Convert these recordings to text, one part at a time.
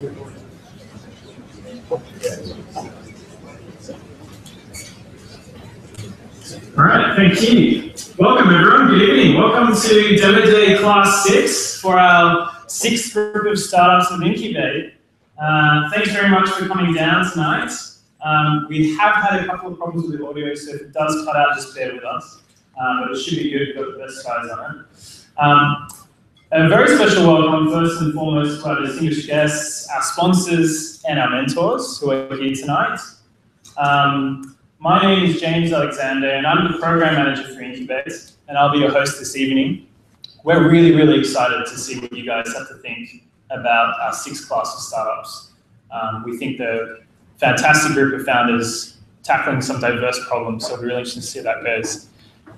All right, thank you. Welcome everyone, good evening. Welcome to Demo Day Class 6 for our sixth group of startups with Incubate. Uh, thanks very much for coming down tonight. Um, we have had a couple of problems with audio, so if it does cut out, just bear with us. Um, but it should be good, we've got the best guys on it. Um, a very special welcome, first and foremost, to our distinguished guests, our sponsors, and our mentors who are here tonight. Um, my name is James Alexander, and I'm the program manager for Incubate, and I'll be your host this evening. We're really, really excited to see what you guys have to think about our six class of startups. Um, we think they're fantastic group of founders tackling some diverse problems, so we're really interested to see how that goes.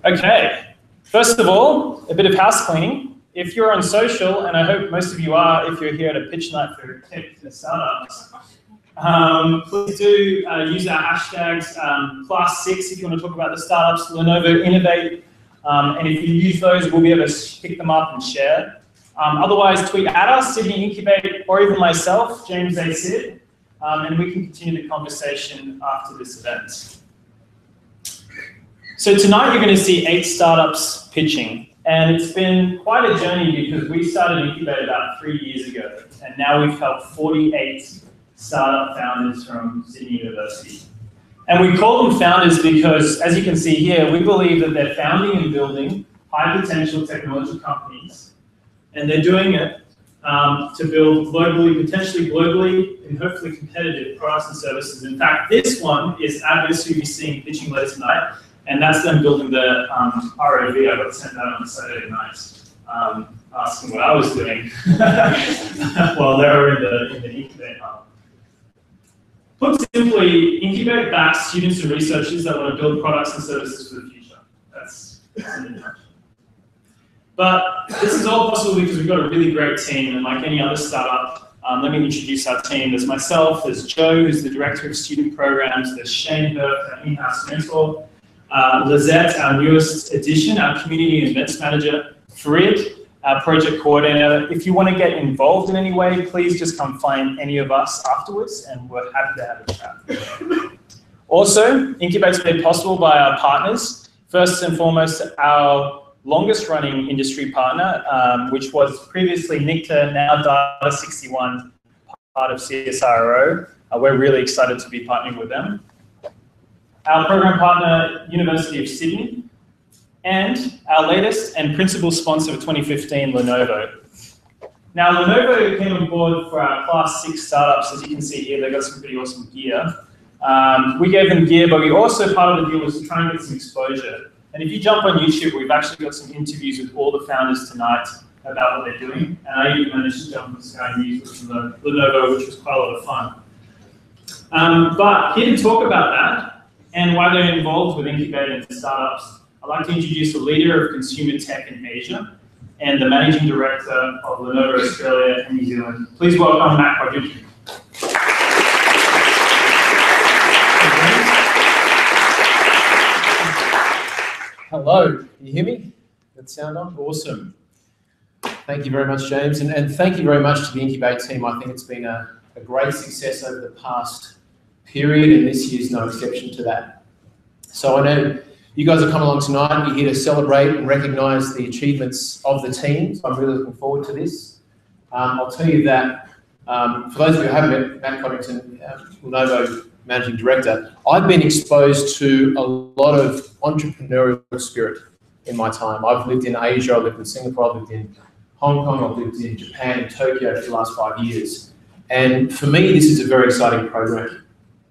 Okay, first of all, a bit of house cleaning. If you're on social, and I hope most of you are, if you're here at a pitch night for tech startups, um, please do uh, use our hashtags um, class six if you want to talk about the startups, Lenovo Innovate, um, and if you use those, we'll be able to pick them up and share. Um, otherwise, tweet at us, Sydney Incubate, or even myself, James A. Sid, um, and we can continue the conversation after this event. So tonight you're going to see eight startups pitching, and it's been quite a journey because we started Incubate about three years ago, and now we've helped 48 startup founders from Sydney University. And we call them founders because, as you can see here, we believe that they're founding and building high potential technology companies, and they're doing it um, to build globally, potentially globally, and hopefully competitive products and services. In fact, this one is Advis, who you're seeing pitching later tonight, and that's them building the um, ROV. I got sent that on Saturday night, um, asking what I was doing while they were in the, in the incubate hub. Put simply, Incubate backs students and researchers that want to build products and services for the future. That's, But this is all possible because we've got a really great team, and like any other startup, um, let me introduce our team. There's myself, there's Joe, who's the Director of Student Programs, there's Shane Burke, our in-house mentor, uh, Lizette, our newest addition, our Community Events Manager, Farid, our project coordinator. If you want to get involved in any way, please just come find any of us afterwards, and we're happy to have a chat. Also, Incubate's made possible by our partners. First and foremost, our longest running industry partner, um, which was previously NICTA, now Data61, part of CSIRO. Uh, we're really excited to be partnering with them. Our program partner, University of Sydney, and our latest and principal sponsor of 2015, Lenovo. Now, Lenovo came on board for our Class 6 startups. As you can see here, they've got some pretty awesome gear. Um, we gave them gear, but we also, part of the deal was to try and get some exposure. And if you jump on YouTube, we've actually got some interviews with all the founders tonight about what they're doing. And I even managed to jump on Sky News with Lenovo, which was quite a lot of fun. Um, but here to talk about that and why they're involved with incubating startups I'd like to introduce the leader of consumer tech in Asia and the managing director of Lenovo Australia and New Zealand. Please welcome Matt Codrington. Hello, can you hear me? That sound on? Awesome. Thank you very much, James, and, and thank you very much to the Incubate team. I think it's been a, a great success over the past period, and this year's no exception to that. So I know you guys are coming along tonight. You're here to celebrate and recognise the achievements of the team. So I'm really looking forward to this. Um, I'll tell you that um, for those of you who haven't met Matt Codrington, uh, Lenovo Managing Director, I've been exposed to a lot of entrepreneurial spirit in my time. I've lived in Asia, I've lived in Singapore, I've lived in Hong Kong, I've lived in Japan and Tokyo for the last five years. And for me, this is a very exciting program.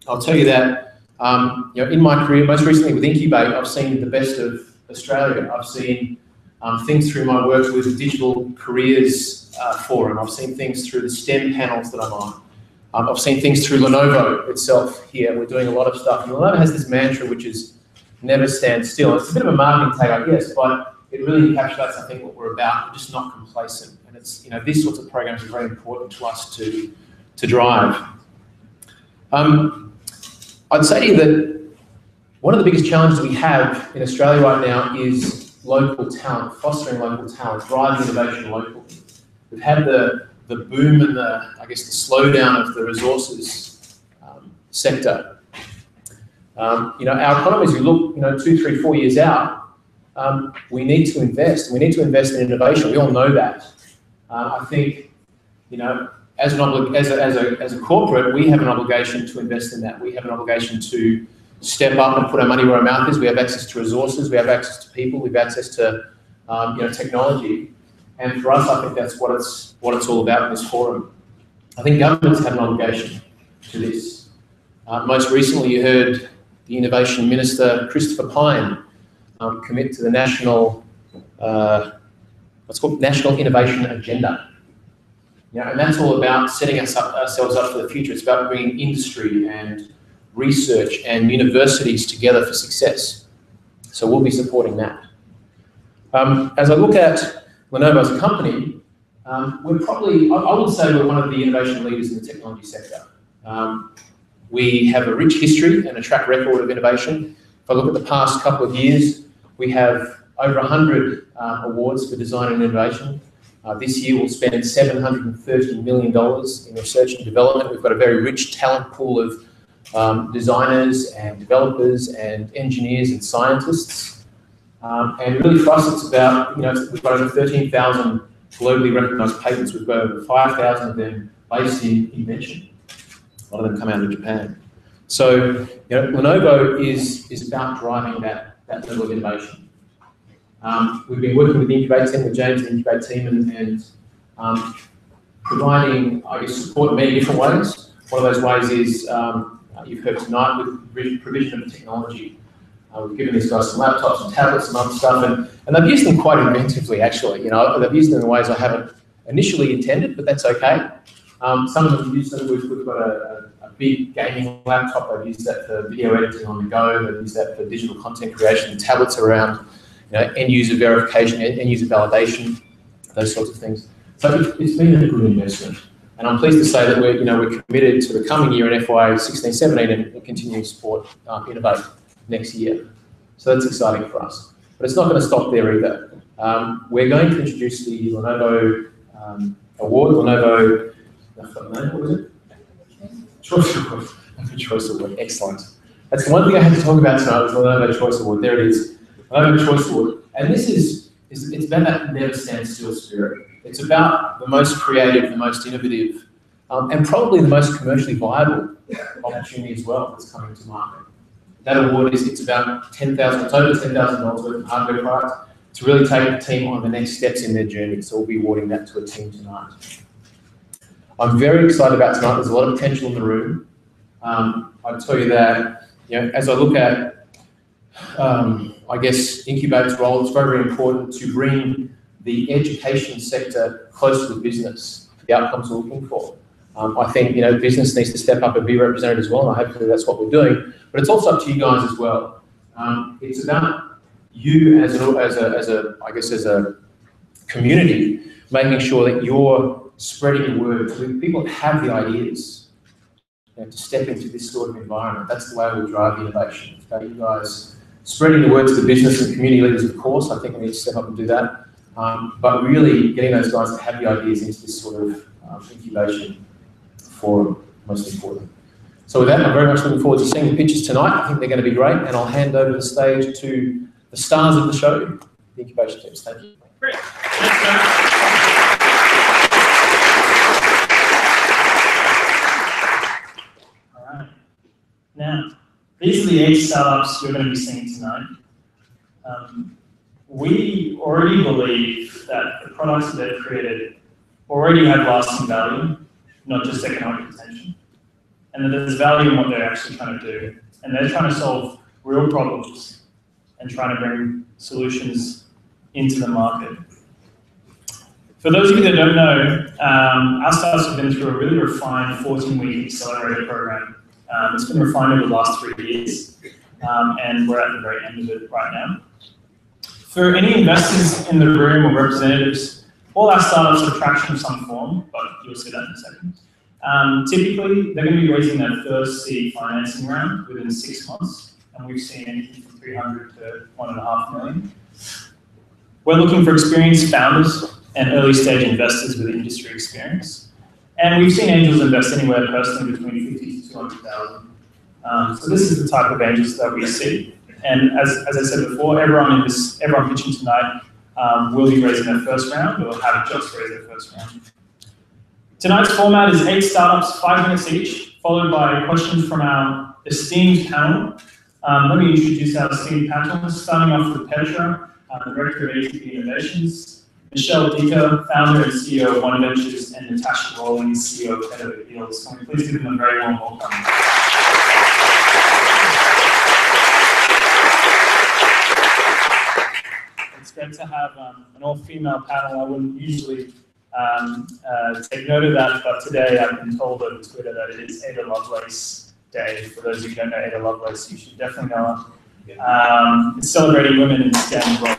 I'll tell you that um, you know, in my career, most recently with Incubate, I've seen the best of Australia. I've seen um, things through my work with the Digital Careers uh, Forum. I've seen things through the STEM panels that I'm on. Um, I've seen things through Lenovo itself here. We're doing a lot of stuff. And Lenovo has this mantra, which is never stand still. It's a bit of a marketing tag, I guess, but it really encapsulates, I think, what we're about. We're just not complacent. And it's, you know, these sorts of programs are very important to us to, to drive. Um, I'd say that one of the biggest challenges we have in Australia right now is local talent, fostering local talent, driving innovation locally. We've had the the boom and the, I guess, the slowdown of the resources um, sector. Um, you know, our economy, as we look, you know, two, three, four years out, um, we need to invest. We need to invest in innovation. We all know that. Uh, I think, you know, as an as a, as a as a corporate, we have an obligation to invest in that. We have an obligation to step up and put our money where our mouth is. We have access to resources. We have access to people. We have access to um, you know technology. And for us, I think that's what it's what it's all about in this forum. I think governments have an obligation to this. Uh, most recently, you heard the Innovation Minister Christopher Pyne um, commit to the national uh, what's called National Innovation Agenda. Yeah, and that's all about setting us up, ourselves up for the future. It's about bringing industry and research and universities together for success. So we'll be supporting that. Um, as I look at Lenovo as a company, um, we're probably, I, I, would say we're one of the innovation leaders in the technology sector. Um, we have a rich history and a track record of innovation. If I look at the past couple of years, we have over 100 uh, awards for design and innovation. Uh, this year we'll spend $730 million in research and development. We've got a very rich talent pool of um, designers and developers and engineers and scientists. Um, and really for us, it's about, you know, we've got over 13,000 globally recognized patents. We've got over 5,000 of them based in invention. A lot of them come out of Japan. So, you know, Lenovo is, is about driving that level of innovation. Um, we've been working with the Incubate team, with James, the Incubate team, and, and um, providing, I guess, support in many different ways. One of those ways is um, you've heard tonight with provision of technology. Uh, we've given these guys some laptops and tablets and other stuff, and, and they've used them quite inventively, actually. You know, they've used them in ways I haven't initially intended, but that's okay. Um, some of them use them. We've, we've got a, a, big gaming laptop. They've used that for video editing on the go. They've used that for digital content creation. Tablets around you know, end user verification, end user validation, those sorts of things. So it's been a good investment. And I'm pleased to say that we're, you know, we're committed to the coming year in FY 16, 17 and continuing to support um, Innovate next year. So that's exciting for us. But it's not going to stop there either. Um, we're going to introduce the Lenovo um, Award, Lenovo, what was it? Choice Award. Choice Award, excellent. That's the one thing I had to talk about tonight was Lenovo Choice Award. There it is. Lenovo Choice Award. And this is, is it's about that never stand still spirit. It's about the most creative, the most innovative, um, and probably the most commercially viable opportunity as well that's coming to market. That award is it's about ten thousand, it's over ten thousand dollars worth of hardware product to really take the team on the next steps in their journey. So we'll be awarding that to a team tonight. I'm very excited about tonight. There's a lot of potential in the room. Um, I tell you that, you know, as I look at um, I guess, incubator's role. It's very, very important to bring the education sector close to the business, the outcomes we're looking for. Um, I think you know business needs to step up and be represented as well, and hopefully that's what we're doing. But it's also up to you guys as well. Um, it's about you as a, as a, as a, I guess, as a community, making sure that you're spreading the word to people have the ideas you know, to step into this sort of environment. That's the way we drive innovation. So you guys spreading the word to the business and community leaders, of course. I think we need to step up and do that. Um, but really getting those guys to have the ideas into this sort of um, incubation forum, most important. So with that, I'm very much looking forward to seeing the pictures tonight. I think they're going to be great, and I'll hand over the stage to the stars of the show, the incubation teams. Thank you. Great. Thanks. Now, these are the eight startups you're going to be seeing tonight. Um, we already believe that the products that they've created already have lasting value, not just economic potential. And that there's value in what they're actually trying to do. And they're trying to solve real problems and trying to bring solutions into the market. For those of you that don't know, um, our startups have been through a really refined 14-week accelerator program um, it's been refined over the last three years, um, and we're at the very end of it right now. For any investors in the room or representatives, all our startups are traction of some form, but you'll see that in a second. Um, typically, they're going to be raising their first seed financing round within six months, and we've seen anything from 300 to one and a half million. We're looking for experienced founders and early stage investors with industry experience. And we've seen angels invest anywhere personally between 50 to 200,000. Um, so this is the type of angels that we see. And as, as I said before, everyone in this, everyone pitching tonight um, will be raising their first round or have just raised their first round. Tonight's format is eight startups, five minutes each, followed by questions from our esteemed panel. Um, let me introduce our esteemed panel, starting off with Petra, uh, Director of ATP Innovations, Michelle Dicker, founder and CEO of One Ventures, and Natasha Rawlings, CEO of Head of Appeals. Can we please give them a very warm welcome? It's great to have um, an all-female panel. I wouldn't usually um, uh, take note of that, but today I've been told on Twitter that it is Ada Lovelace Day. For those of you who don't know Ada Lovelace, you should definitely know her. Um, it's celebrating women in STEM roles.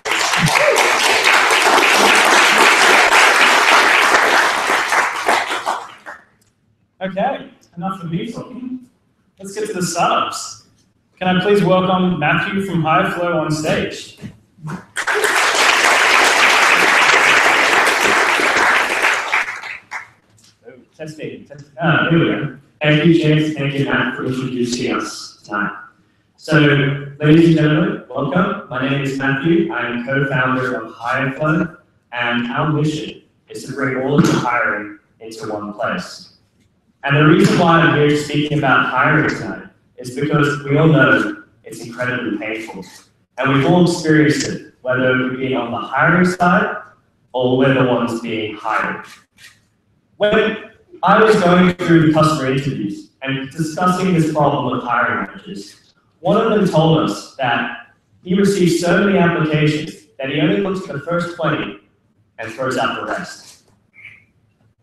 Okay, enough of me talking. Let's get to the startups. Can I please welcome Matthew from HireFlow on stage? Oh, testing, testing. Ah, here we go. Thank you, James. Thank you, Matt, for introducing us tonight. So, ladies and gentlemen, welcome. My name is Matthew. I'm co-founder of HireFlow, and our mission is to bring all of the hiring into one place. And the reason why I'm here speaking about hiring tonight is because we all know it's incredibly painful. And we've all experienced it, whether we're being on the hiring side or we're the ones being hired. When I was going through customer interviews and discussing this problem with hiring managers, one of them told us that he received so many applications that he only looks at the first 20 and throws out the rest.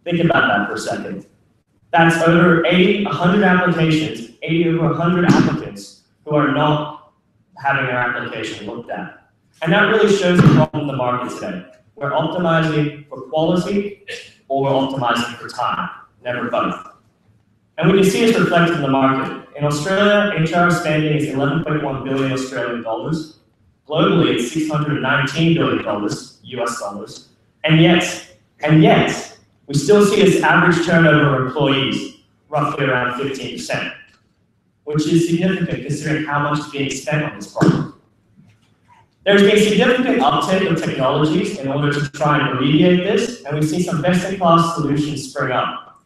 Think about that for a second. That's over 80, 100 applications, 80 over 100 applicants who are not having their application looked at. And that really shows the problem in the market today. We're optimizing for quality or we're optimizing for time, never both. And we can see this reflected in the market. In Australia, HR spending is 11.1 billion Australian dollars. Globally, it's 619 billion dollars, US dollars. And yet, and yet, we still see this average turnover of employees, roughly around 15%, which is significant considering how much is being spent on this problem. There's been significant uptake of technologies in order to try and remediate this, and we've seen some best-in-class solutions spring up.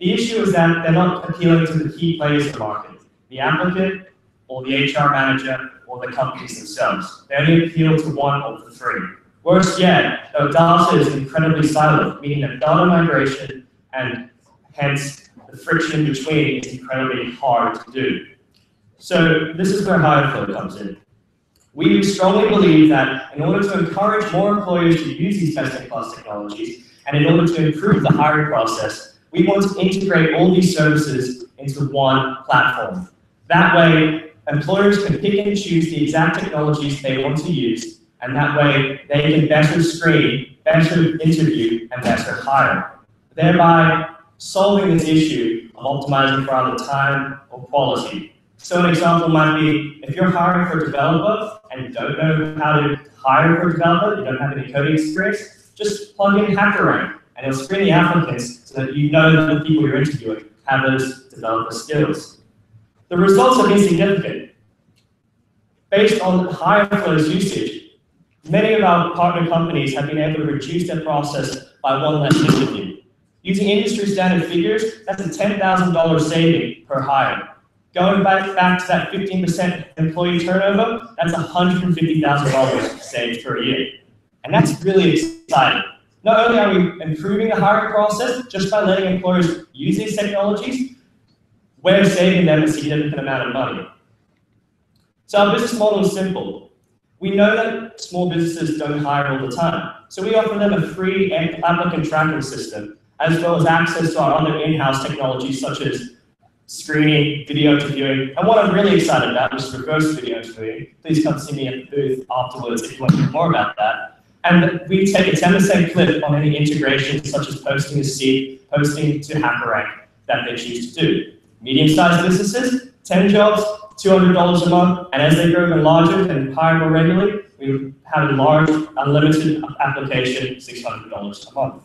The issue is that they're not appealing to the key players in the market, the applicant, or the HR manager, or the companies themselves. They only appeal to one of the three. Worse yet, though data is incredibly siloed, meaning that data migration and hence the friction between is incredibly hard to do. So this is where HireFlow comes in. We strongly believe that in order to encourage more employers to use these best-in-class technologies, and in order to improve the hiring process, we want to integrate all these services into one platform. That way, employers can pick and choose the exact technologies they want to use, and that way they can better screen, better interview, and better hire, thereby solving this issue of optimizing for either time or quality. So an example might be if you're hiring for a developer and don't know how to hire for a developer, you don't have any coding experience, just plug in HackerRank and it'll screen the applicants so that you know that the people you're interviewing have those developer skills. The results have been significant. Based on HireFlow's usage, many of our partner companies have been able to reduce their process by one less interview. Using industry standard figures, that's a $10,000 saving per hire. Going back, back to that 15% employee turnover, that's $150,000 saved per year. And that's really exciting. Not only are we improving the hiring process just by letting employers use these technologies, we're saving them a significant amount of money. So our business model is simple. We know that small businesses don't hire all the time. So we offer them a free applicant tracking system, as well as access to our other in-house technologies such as screening, video interviewing, and what I'm really excited about, is reverse video interviewing. Please come see me at the booth afterwards if you want to hear more about that. And we take a 10% clip on any integration, such as posting a Seek, posting to HackerRank that they choose to do. Medium-sized businesses, 10 jobs, $200 a month, and as they grow larger and hire more regularly, we have a large, unlimited application, $600 a month.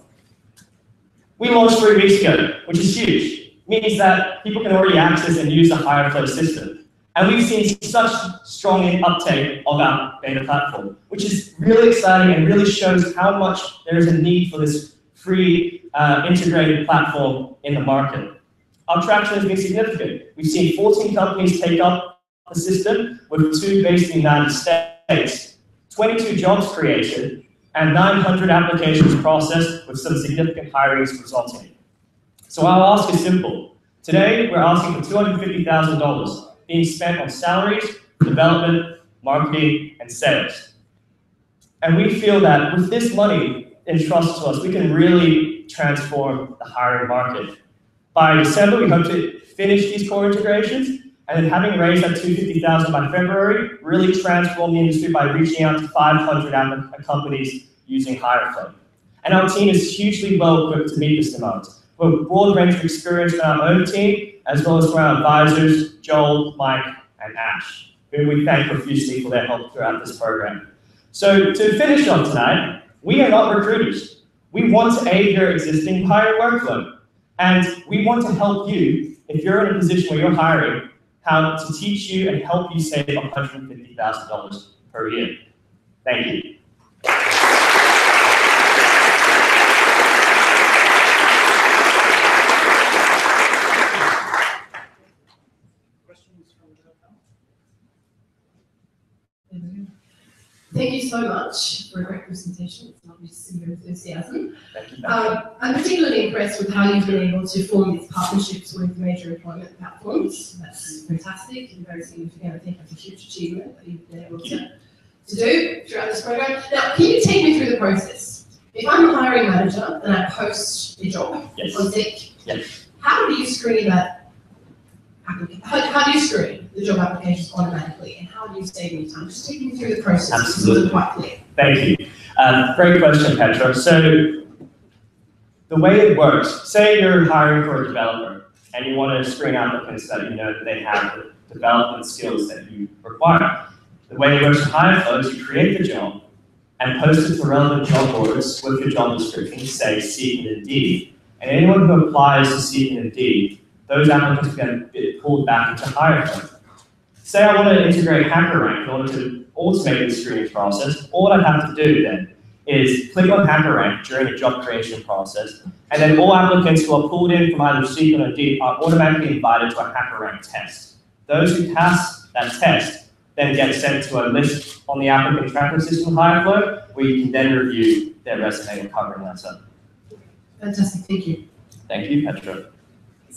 We launched three weeks ago, which is huge. Means that people can already access and use the HireFlow system. And we've seen such strong uptake of our beta platform, which is really exciting and really shows how much there is a need for this free uh, integrated platform in the market. Our traction has been significant. We've seen 14 companies take up the system, with two based in the United States, 22 jobs created, and 900 applications processed with some significant hirings resulting. So our ask is simple. Today, we're asking for $250,000 being spent on salaries, development, marketing, and sales. And we feel that with this money entrusted to us, we can really transform the hiring market. By December, we hope to finish these core integrations, and then having raised that 250,000 by February, really transform the industry by reaching out to 500 companies using HireFlow. And our team is hugely well equipped to meet this demand. We have a broad range of experience in our own team, as well as from our advisors, Joel, Mike, and Ash, whom we thank profusely for their help throughout this program. So to finish on tonight, we are not recruiters. We want to aid your existing hiring workflow. And we want to help you, if you're in a position where you're hiring, how to teach you and help you save $150,000 per year. Thank you. Thank you so much for a great presentation. It's lovely to see your enthusiasm. Um, I'm particularly impressed with how you've been able to form these partnerships with major employment platforms. That's fantastic and very significant. I think that's a huge achievement that you've been able to, to do throughout this program. Now, can you take me through the process? If I'm a hiring manager and I post a job Yes. on Seek, Yes. how do you screen that? How, how do you screen the job applications automatically and how do you save me time? Just take me through the process. Absolutely. quite clear. Thank you. Um, great question, Petra. So the way it works, say you're hiring for a developer and you want to screen applicants that you know that they have the development skills that you require. The way it works with HireFlow is you create the job and post it to relevant job boards with your job description, say Seek and Indeed. And anyone who applies to Seek and Indeed, those applicants can get pulled back into HireFlow. Say I want to integrate HackerRank in order to automate the screening process, all I have to do then is click on HackerRank during the job creation process, and then all applicants who are pulled in from either Seek or Indeed are automatically invited to a HackerRank test. Those who pass that test then get sent to a list on the applicant tracking system HireFlow, where you can then review their resume and covering letter. Fantastic, thank you. Thank you, Petra.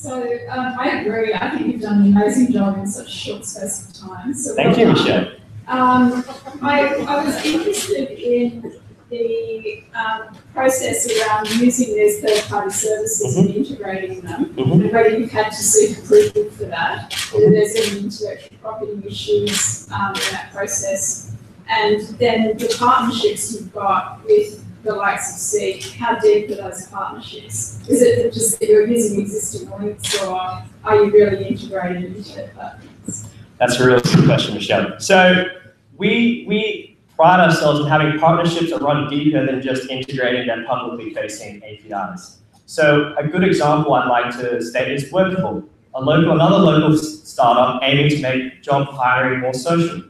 So um, I agree. I think you've done an amazing job in such a short space of time. So Thank well you, done. Michelle. Um, I, I was interested in the um, process around using these third-party services and integrating them, Mhm. and whether you've had to seek approval for that, whether there's any intellectual property issues um, in that process, and then the partnerships you've got with the likes of Seek, how deep are those partnerships? Is it just that you're using existing links, or are you really integrated into platforms? That's a really good question, Michelle. So we we pride ourselves in having partnerships that run deeper than just integrating their publicly facing APIs. So a good example I'd like to state is Workable, a local another local startup aiming to make job hiring more social.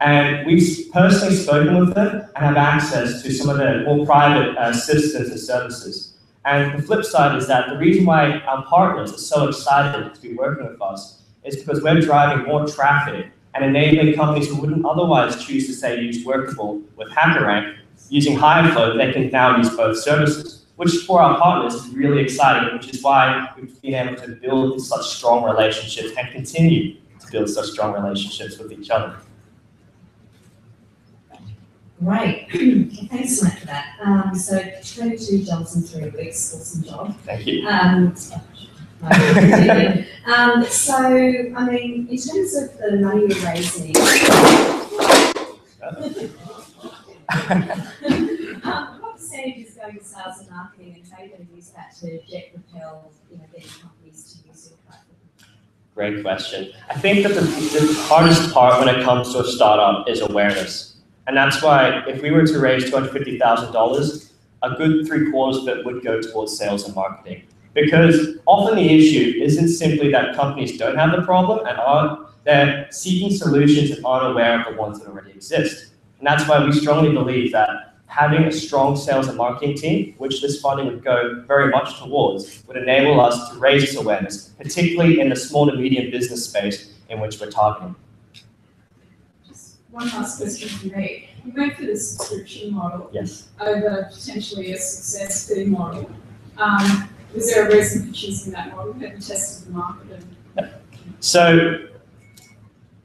And we've personally spoken with them and have access to some of their more private uh, systems and services. And the flip side is that the reason why our partners are so excited to be working with us is because we're driving more traffic and enabling companies who wouldn't otherwise choose to say use Workable with HackerRank using HireFlow, they can now use both services, which for our partners is really exciting, which is why we've been able to build such strong relationships and continue to build such strong relationships with each other. Great, thanks so much for that. Um, so twenty-two jobs in three weeks, awesome job. Thank you. Um, um, so, I mean, in terms of the money you're raising, um, what percentage is going to sales and marketing and how are you going to use that to jet propel, you know, getting companies to use your platform? Great question. I think that the, the hardest part when it comes to a startup is awareness. And that's why if we were to raise $250,000, a good three quarters of it would go towards sales and marketing. Because often the issue isn't simply that companies don't have the problem and aren't, they're seeking solutions and aren't aware of the ones that already exist. And that's why we strongly believe that having a strong sales and marketing team, which this funding would go very much towards, would enable us to raise this awareness, particularly in the small to medium business space in which we're targeting. One last question from me. You went for the subscription model Yes. over potentially a success fee model. Um, was there a reason for choosing that model? Have you tested the market and So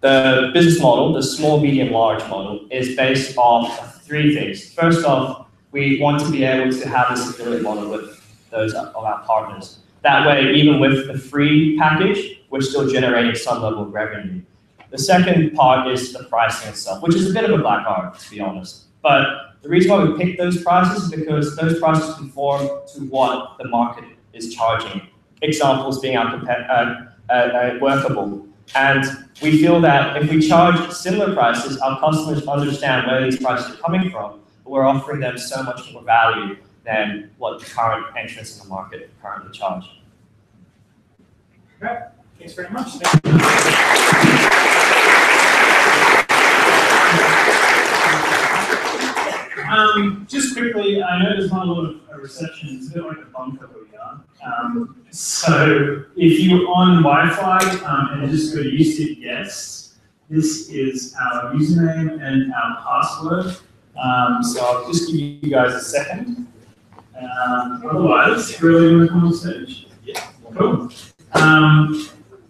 the business model, the small, medium, large model, is based off three things. First off, we want to be able to have this affiliate model with those of our partners. That way, even with the free package, we're still generating some level of revenue. The second part is the pricing itself, which is a bit of a black art, to be honest. But the reason why we picked those prices is because those prices conform to what the market is charging. Examples being our uh, uh, uh, workable. And we feel that if we charge similar prices, our customers understand where these prices are coming from, but we're offering them so much more value than what the current entrants in the market currently charge. Okay. Thanks very much. Thank you. Um, just quickly, I know there's not a lot of uh, reception, it's a bit like a bunker where we are. Um, so if you're on Wi-Fi um, and just go to YouTube this is our username and our password. Um, so I'll just give you guys a second. Um, otherwise, really want to come on stage? Yeah. Cool. Um,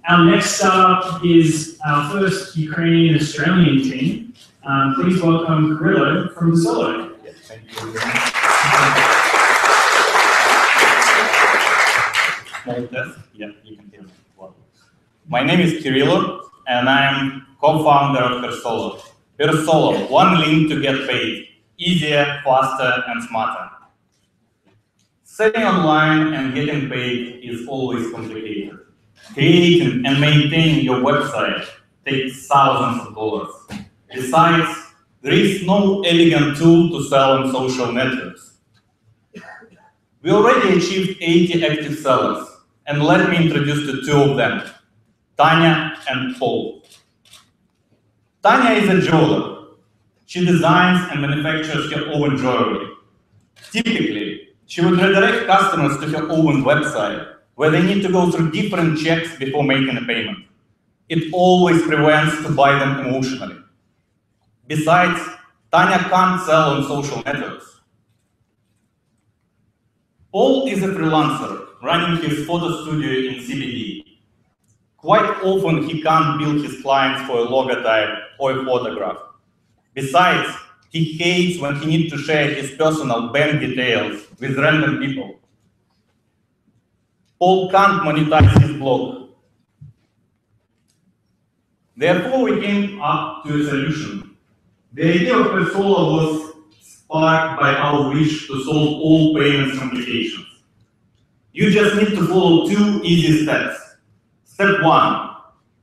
our next startup is our first Ukrainian Australian team. Um, please welcome Kirillo from Solo. Thank you. Small test. Yeah. My name is Kirilo, and I'm co-founder of Persolo. Persolo, one link to get paid. Easier, faster, and smarter. Selling online and getting paid is always complicated. Creating and maintaining your website takes thousands of dollars. Besides, there is no elegant tool to sell on social networks. We already achieved 80 active sellers, and let me introduce the two of them, Tanya and Paul. Tanya is a jeweler. She designs and manufactures her own jewelry. Typically, she would redirect customers to her own website, where they need to go through different checks before making a payment. It always prevents to buy them emotionally. Besides, Tanya can't sell on social networks. Paul is a freelancer running his photo studio in CBD. Quite often, he can't bill his clients for a logotype or a photograph. Besides, he hates when he needs to share his personal bank details with random people. Paul can't monetize his blog. Therefore, we came up to a solution. The idea of Persolo was sparked by our wish to solve all payments complications. You just need to follow two easy steps. Step one,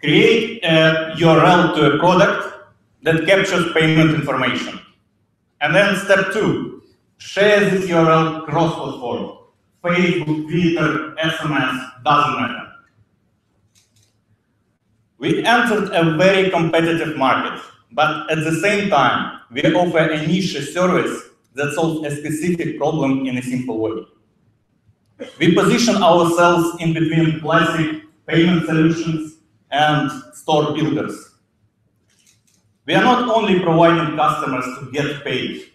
create a URL to a product that captures payment information. And then step two, share this URL cross-platform. Facebook, Twitter, SMS, doesn't matter. We entered a very competitive market, but at the same time, we offer a niche service that solves a specific problem in a simple way. We position ourselves in between classic payment solutions and store builders. We are not only providing customers to get paid,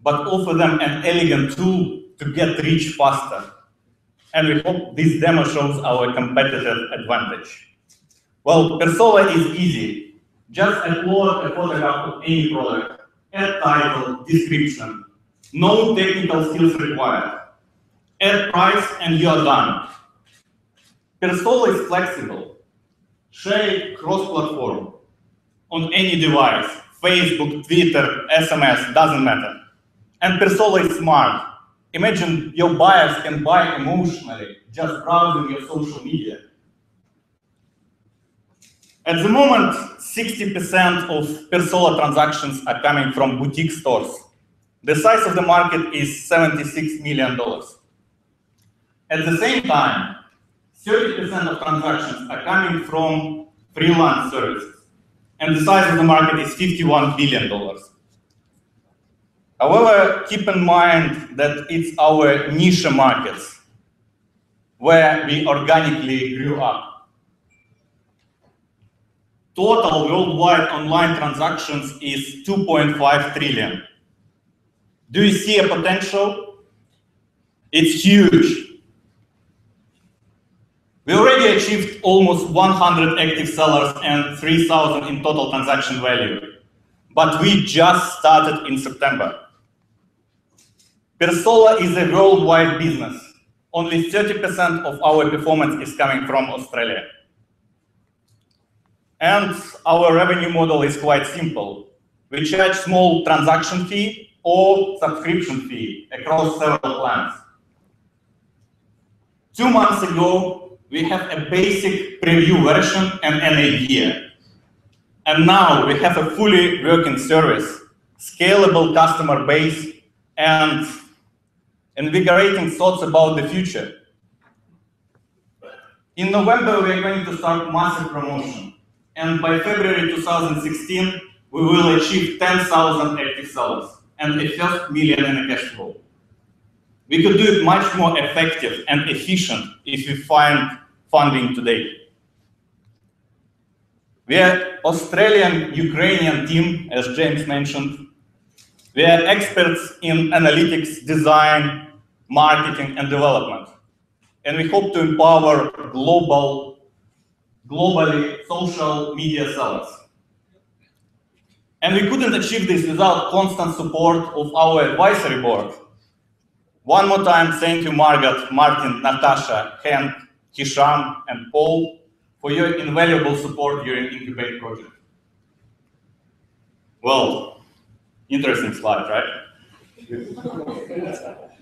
but offer them an elegant tool to get rich faster. And we hope this demo shows our competitive advantage. Well, Persolo is easy. Just upload a photograph of any product, add title, description. No technical skills required. Add price and you're done. Persolo is flexible. Share cross-platform on any device, Facebook, Twitter, SMS, doesn't matter. And Persolo is smart. Imagine your buyers can buy emotionally just browsing your social media. At the moment, 60% of Persolo transactions are coming from boutique stores. The size of the market is $76 million. At the same time, 30% of transactions are coming from freelance services, and the size of the market is $51 billion. However, keep in mind that it's our niche markets where we organically grew up. Total worldwide online transactions is 2.5 trillion. Do you see a potential? It's huge. We already achieved almost 100 active sellers and 3,000 in total transaction value, but we just started in September. Persolo is a worldwide business. Only 30% of our performance is coming from Australia. And our revenue model is quite simple. We charge small transaction fee or subscription fee across several plans. Two months ago, we have a basic preview version and an idea. And now we have a fully working service, scalable customer base, and invigorating thoughts about the future. In November, we are going to start massive promotion, and by February 2016, we will achieve 10,000 active sellers and a first million in a cash flow. We could do it much more effective and efficient if we find funding today. We are Australian-Ukrainian team, as James mentioned. We are experts in analytics, design, marketing, and development. And we hope to empower global, globally social media sellers. And we couldn't achieve this without constant support of our advisory board. One more time, thank you, Margaret, Martin, Natasha, Hank, Hisham, and Paul for your invaluable support during Incubate project. Well, interesting slide, right?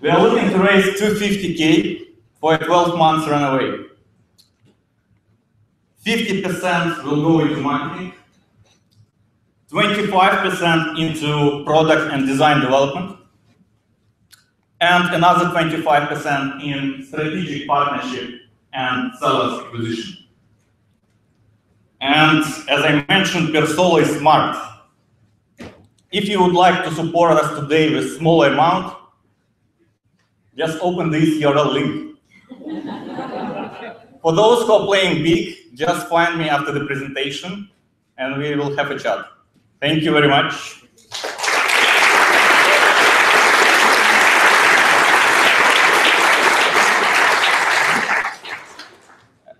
we are looking to raise 250k for a 12 months runaway. 50% will go into marketing, 25% into product and design development, and another 25% in strategic partnership and sellers acquisition. And as I mentioned, Persolo is smart. If you would like to support us today with small amount, just open this URL link. For those who are playing big, just find me after the presentation and we will have a chat. Thank you very much.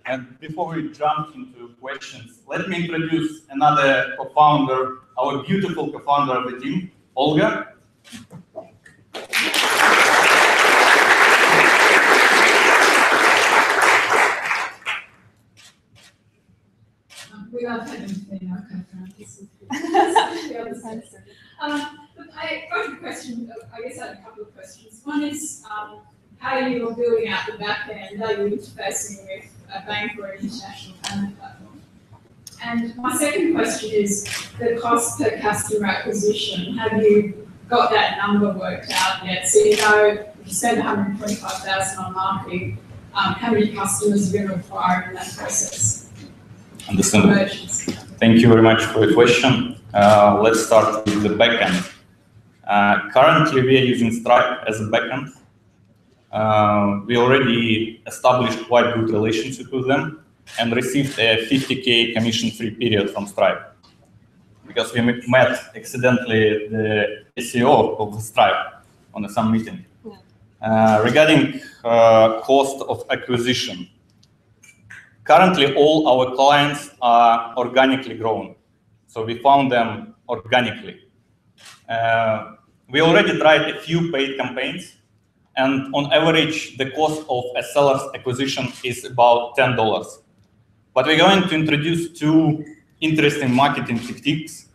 And before we jump into questions, let me introduce another co-founder, our beautiful co-founder of the team, Olga. Um, I got a question, I guess I have a couple of questions. One is um, how you are building out the back end, are you interfacing with a bank or an international payment platform? And my second question is the cost per customer acquisition. Have you got that number worked out yet? So you know if you spend 125,000 on marketing, um, how many customers you're going to in that process? Understandable. Thank you very much for the question. Uh, let's start with the backend. Uh, currently, we are using Stripe as a backend. Uh, we already established quite good relationship with them and received a 50k commission-free period from Stripe because we met accidentally the CEO of Stripe on some meeting. Uh, regarding uh, cost of acquisition, currently all our clients are organically grown, so we found them organically. Uh, we already tried a few paid campaigns, and on average, the cost of a seller's acquisition is about $10. But we're going to introduce two interesting marketing techniques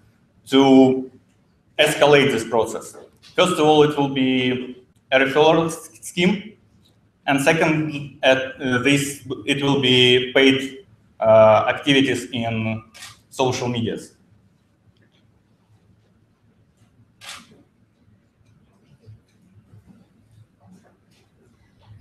to escalate this process. First of all, it will be a referral scheme. And second, at uh, this, it will be paid uh, activities in social medias.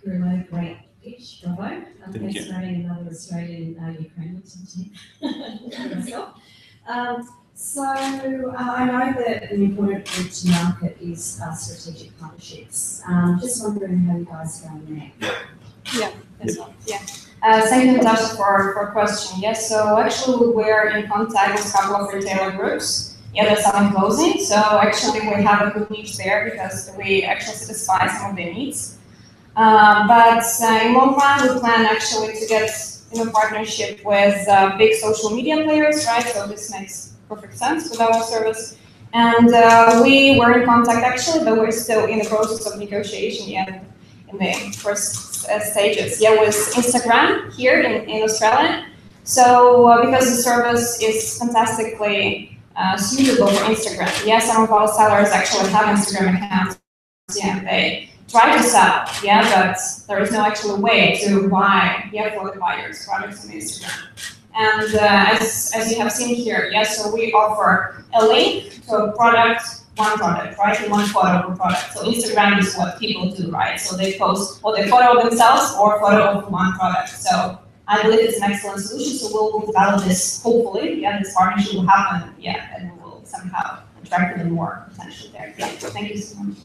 Really great pitch, bravo. Um, Thank thanks you. for another Australian uh, Ukrainian team. Um, so uh, I know that an important route to market is uh, strategic partnerships. Um, just wondering how you guys are going there. That's all, yeah. Uh, thank you, Natasha, for, for question. Yes, so actually we're in contact with a couple of retailer groups. Yeah, that's selling clothing. So actually we have a good niche there because we actually satisfy some of their needs. Um, but uh, in long run, we plan actually to get in a partnership with uh, big social media players, right? So this makes perfect sense with our service. And uh, we were in contact actually, but we're still in the process of negotiation yet in the first uh, stages. Yeah, with Instagram here in, in Australia. So uh, because the service is fantastically uh, suitable for Instagram. Yeah, some of our sellers actually have Instagram accounts. Yeah, they try to sell. Yeah, but there is no actual way to buy. Yeah, for the buyers products on Instagram. And uh, as, as you have seen here, yeah, so we offer a link to a product, one product, right, one photo of a product. So Instagram is what people do, right? So they post or they photo of themselves or photo of one product. So I believe it's an excellent solution. So we'll develop this hopefully. Yeah, this partnership will happen. Yeah, and we will somehow attract even more potential there. Yeah, thank you so much.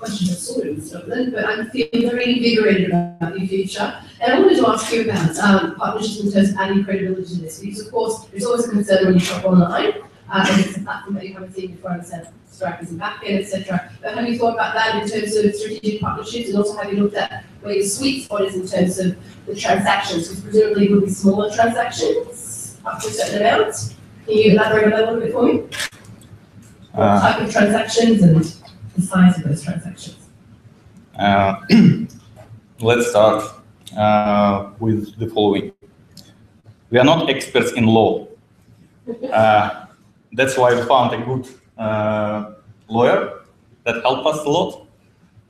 Question that's sort of relevant, but I'm feeling very invigorated about the future. And I wanted to ask you about um, partnerships in terms of adding credibility to this, because of course, there's always a concern when you shop online, uh, and it's a platform that you haven't seen before, understand strikers and backend, et cetera. But have you thought about that in terms of strategic partnerships, and also have you looked at where your sweet spot is in terms of the transactions, because presumably it will be smaller transactions, up to a certain amount? Can you elaborate on that a little bit for me? What Uh, type of transactions and the size of those transactions? Uh, let's start uh, with the following. We are not experts in law. Uh, that's why we found a good uh, lawyer that helped us a lot.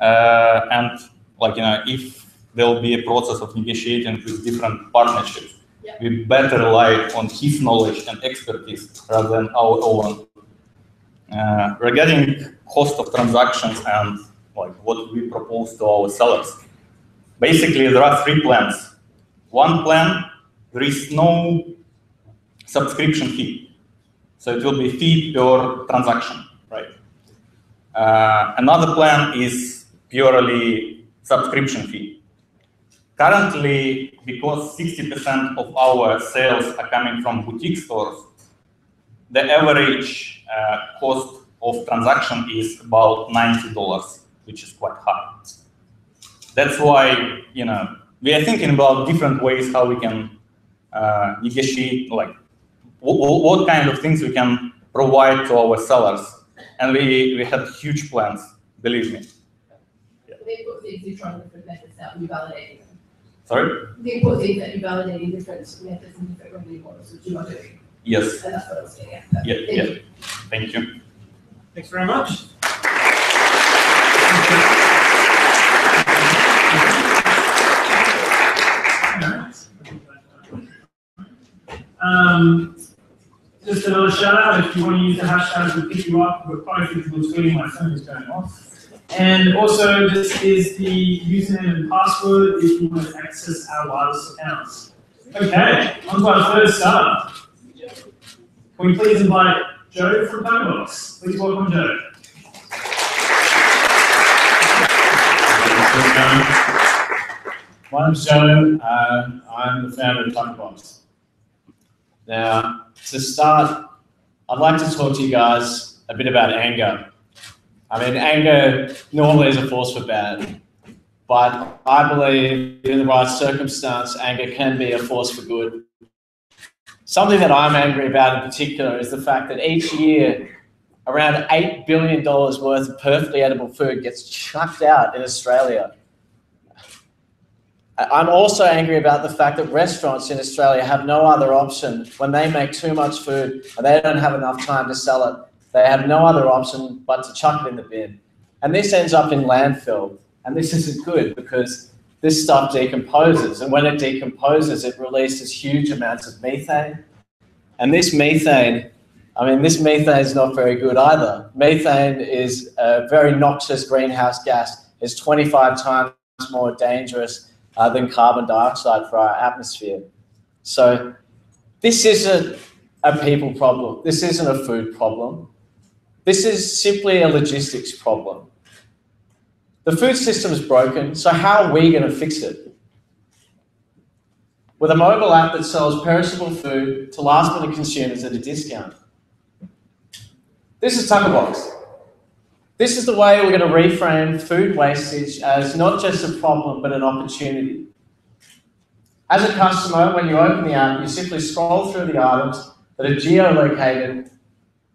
Uh, and like you know, if there will be a process of negotiating with different partnerships, Yeah. we better rely on his knowledge and expertise rather than our own. Uh, regarding cost of transactions and like what we propose to our sellers. Basically, there are three plans. One plan, there is no subscription fee. So it will be fee per transaction, right? Uh, another plan is purely subscription fee. Currently, because 60% of our sales are coming from boutique stores, the average cost of transaction is about $90 which is quite high. That's why you know we are thinking about different ways how we can uh, negotiate, like what, kind of things we can provide to our sellers, and we we had huge plans. Believe me. The important you're trying different methods out you're validating them. Sorry. The important thing that you're validating different methods and different revenue models, which you are doing, Yes. and that's what I was getting at. Yeah. Thank Yeah. you. Thank you. Thanks very much. Um, just another shout out, if you want to use the hashtags, we'll pick you up, we're quite people tweeting, my phone is going off. And also, this is the username and password if you want to access our wireless accounts. Okay, on to our third startup. Can we please invite Joe from Panabox? Please welcome Joe. My name's Joe. Um, I'm the founder of Tuckerbox. Now, to start, I'd like to talk to you guys a bit about anger. I mean, anger normally is a force for bad, but I believe in the right circumstance, anger can be a force for good. Something that I'm angry about in particular is the fact that each year, around $8 billion worth of perfectly edible food gets chucked out in Australia. I'm also angry about the fact that restaurants in Australia have no other option when they make too much food and they don't have enough time to sell it. They have no other option but to chuck it in the bin. And this ends up in landfill. And this isn't good because this stuff decomposes. And when it decomposes, it releases huge amounts of methane. And this methane, I mean, this methane is not very good either. Methane is a very noxious greenhouse gas. It's 25 times more dangerous uh, than carbon dioxide for our atmosphere. So this isn't a people problem. This isn't a food problem. This is simply a logistics problem. The food system is broken, so how are we going to fix it? With a mobile app that sells perishable food to last minute consumers at a discount. This is Tuckerbox. This is the way we're going to reframe food wastage as not just a problem, but an opportunity. As a customer, when you open the app, you simply scroll through the items that are geolocated.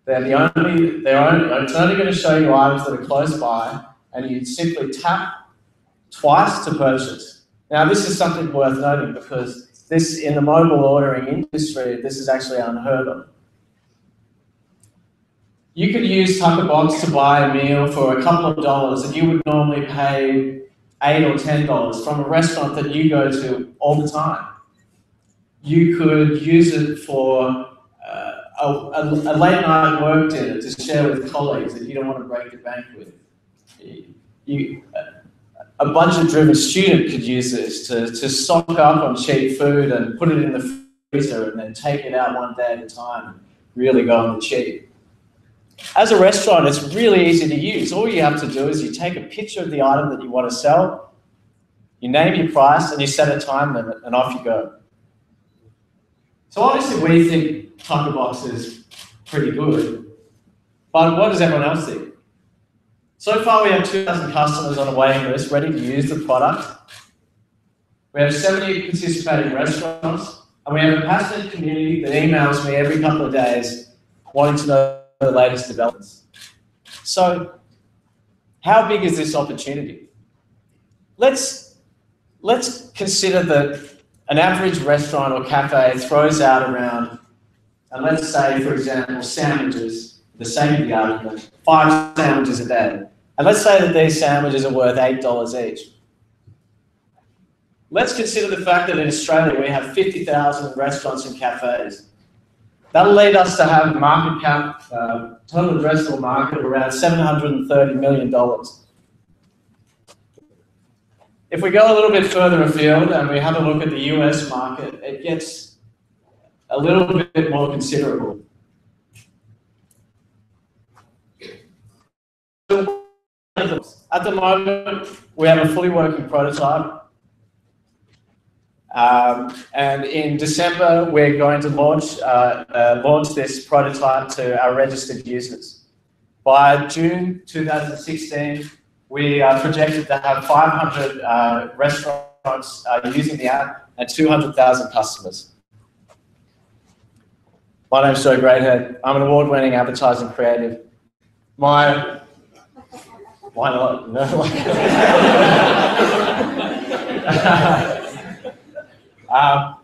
They're the only, they're only, it's only going to show you items that are close by, and you simply tap twice to purchase. Now, this is something worth noting because this, in the mobile ordering industry, this is actually unheard of. You could use Tuckerbox to buy a meal for a couple of dollars, and you would normally pay eight or ten dollars from a restaurant that you go to all the time. You could use it for uh, a, a, late night work dinner to share with colleagues that you don't want to break the bank with. You, a budget driven student could use this to, to stock up on cheap food and put it in the freezer and then take it out one day at a time and really go on the cheap. As a restaurant, it's really easy to use. All you have to do is you take a picture of the item that you want to sell, you name your price, and you set a time limit, and off you go. So obviously we think Tuckerbox is pretty good, but what does everyone else think? So far we have 2,000 customers on a waiting list ready to use the product. We have 70 participating restaurants, and we have a passionate community that emails me every couple of days wanting to know the latest developments. So how big is this opportunity? Let's, let's consider that an average restaurant or cafe throws out around, and let's say, for example, sandwiches, the same the argument, five sandwiches a day. And let's say that these sandwiches are worth $8 each. Let's consider the fact that in Australia we have 50,000 restaurants and cafes. That'll lead us to have a market cap, uh, total addressable market of around $730 million. If we go a little bit further afield and we have a look at the US market, it gets a little bit more considerable. At the moment, we have a fully working prototype um, and in December, we're going to launch, uh, uh, launch this prototype to our registered users. By June 2016, we are projected to have 500 uh, restaurants uh, using the app and 200,000 customers. My name's Joe Greathead. I'm an award-winning advertising creative. My, why not? No. Um,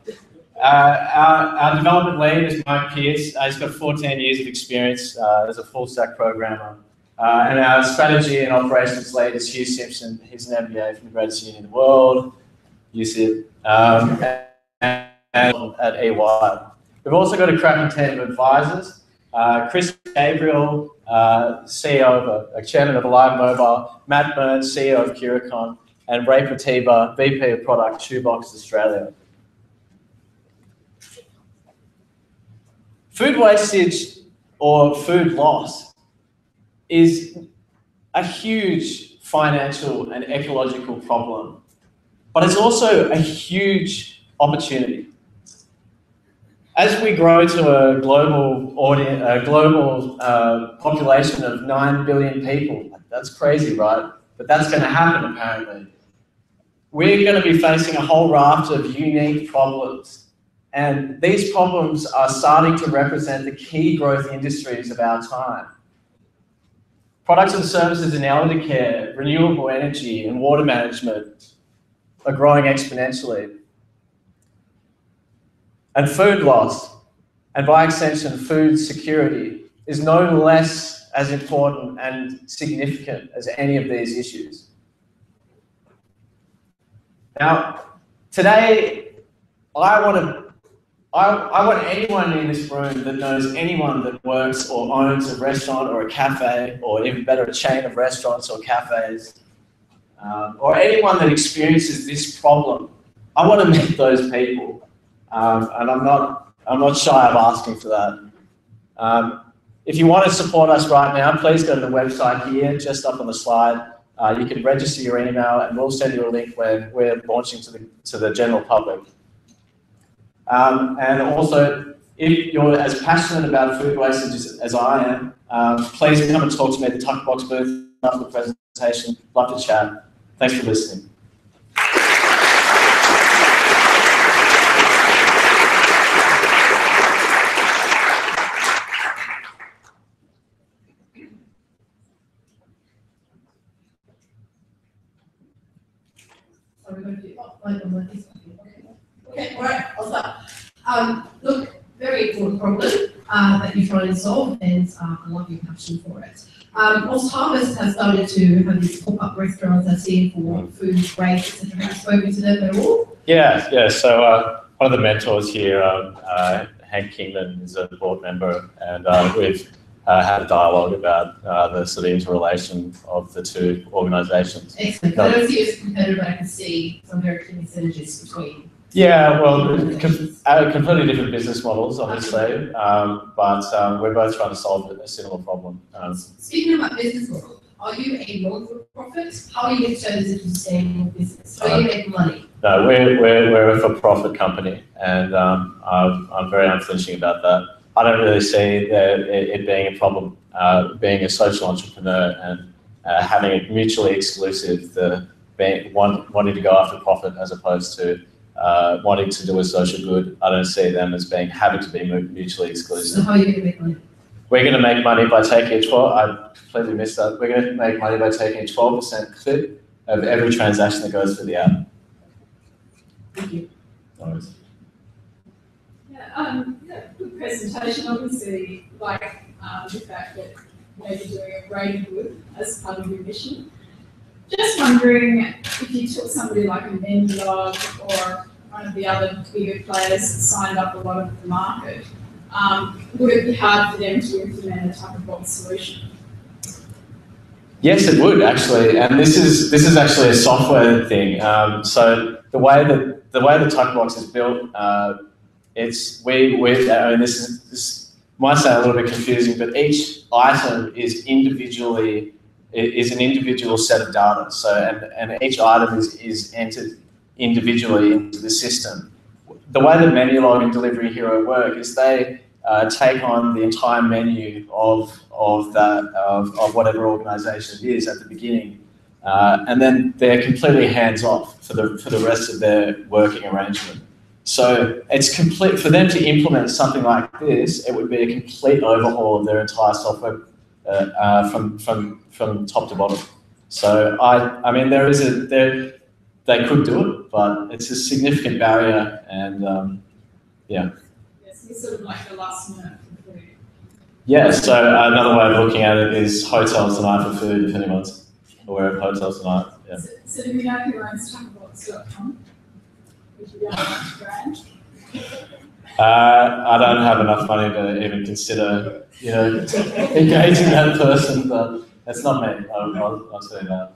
uh, our, our, development lead is Mike Pierce. Uh, he's got 14 years of experience uh, as a full stack programmer. Uh, and our strategy and operations lead is Hugh Simpson. He's an MBA from the greatest uni in the world, UCIT, um, and, and at EY. We've also got a cracking team of advisors. Uh, Chris Gabriel, uh, CEO of a, chairman of Alive Mobile, Matt Burns, CEO of Curicon, and Ray Patiba, VP of Product, Shoebox Australia. Food wastage or food loss is a huge financial and ecological problem, but it's also a huge opportunity. As we grow to a global audience, a global uh, population of 9 billion people, that's crazy, right? But that's going to happen apparently. We're going to be facing a whole raft of unique problems and these problems are starting to represent the key growth industries of our time. Products and services in elder care, renewable energy, and water management are growing exponentially. And food loss, and by extension, food security, is no less as important and significant as any of these issues. Now, today, I want to, I, I want anyone in this room that knows anyone that works or owns a restaurant or a cafe, or even better, a chain of restaurants or cafes, um, or anyone that experiences this problem. I want to meet those people, um, and I'm not, I'm not shy of asking for that. Um, if you want to support us right now, please go to the website here, just up on the slide. Uh, you can register your email and we'll send you a link when we're launching to the, to the general public. Um, and also, if you're as passionate about food waste as, as I am, um, please come and talk to me at the Tuckerbox booth after the presentation. Love to chat. Thanks for listening. So Okay. Okay, all right, I'll start. Um, look, very important problem, uh, that you're trying to solve, and, uh, I love your passion for it. Um, Lost Harvest has started to have these pop-up restaurants, I see, for food, waste, et cetera. Have you spoken to them at all? Yeah, yeah. So uh, one of the mentors here, um, uh, Hank Kingman, is a board member, and uh, we've uh, had a dialogue about uh, the sort of interrelation of the two organisations. Excellent, I don't see you as a competitor, I can see some very clear synergies between. Yeah, well, uh, completely different business models, obviously, um, but um, we're both trying to solve a similar problem. Um, Speaking about business model, are you a non-for-profit? How are you going to turn this into a sustainable business? How are you making money? No, we're, we're, we're a for-profit company, and um, I'm, I'm very unflinching about that. I don't really see that it, being a problem, uh, being a social entrepreneur and uh, having it mutually exclusive, the being, want, wanting to go after profit as opposed to uh, wanting to do a social good. I don't see them as being having to be mu- mutually So exclusive. how are you going to make money? We're going to make money by taking a 12, I completely missed that. We're going to make money by taking a 12% clip of every transaction that goes through the app. Thank you. No um, yeah, good presentation, obviously, like, um, the fact that you're doing a greater good as part of your mission. Just wondering if you took somebody like a Menulog or one of the other bigger players that signed up a lot of the market, um, would it be hard for them to implement a type of box solution? Yes, it would actually, and this is this is actually a software thing. Um, so the way that the way the Tuckerbox is built, uh, it's we mean, this is this might sound a little bit confusing, but each item is individually is an individual set of data. So and, and each item is is entered individually into the system. The way that Menulog and Delivery Hero work is they uh, take on the entire menu of of that of, of whatever organisation it is at the beginning, uh, and then they're completely hands off for the for the rest of their working arrangement. So it's complete for them to implement something like this. It would be a complete overhaul of their entire software uh, uh, from from from top to bottom. So I I mean there is a there they could do it, but it's a significant barrier and. Um, Yes, it's sort of like the last minute. Yeah, so another way of looking at it is hotels tonight for food, if anyone's aware of hotels tonight. Yeah. So, so do we know who owns Tuckerbox.com? Which we don't have to brand. Uh, I don't have enough money to even consider, you know, engaging that person, but it's not me. I'll, I'll, I'll say that.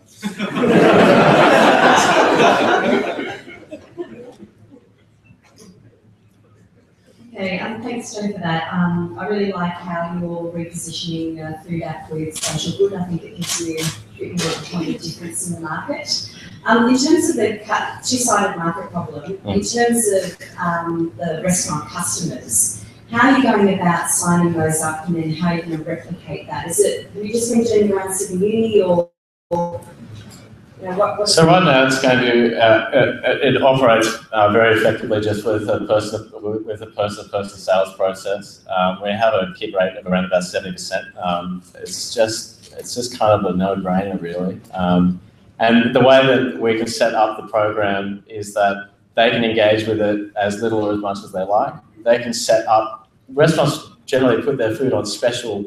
Okay, um, thanks, Joe, for that. Um, I really like how you're repositioning uh, food app with social good. I think it gives you a bit more point of difference in the market. Um, in terms of the two-sided market problem, in terms of um, the restaurant customers, how are you going about signing those up and then how are you going to replicate that? Is it, have you just been doing around Sydney Uni or, or you know, what? So right now it's going to, uh, it, it operates uh, very effectively just with a person, with a person-to-person sales process. Um, we have a hit rate of around about seventy percent. Um, it's just, it's just kind of a no-brainer really. Um, and the way that we can set up the program is that they can engage with it as little or as much as they like. They can set up, restaurants generally put their food on special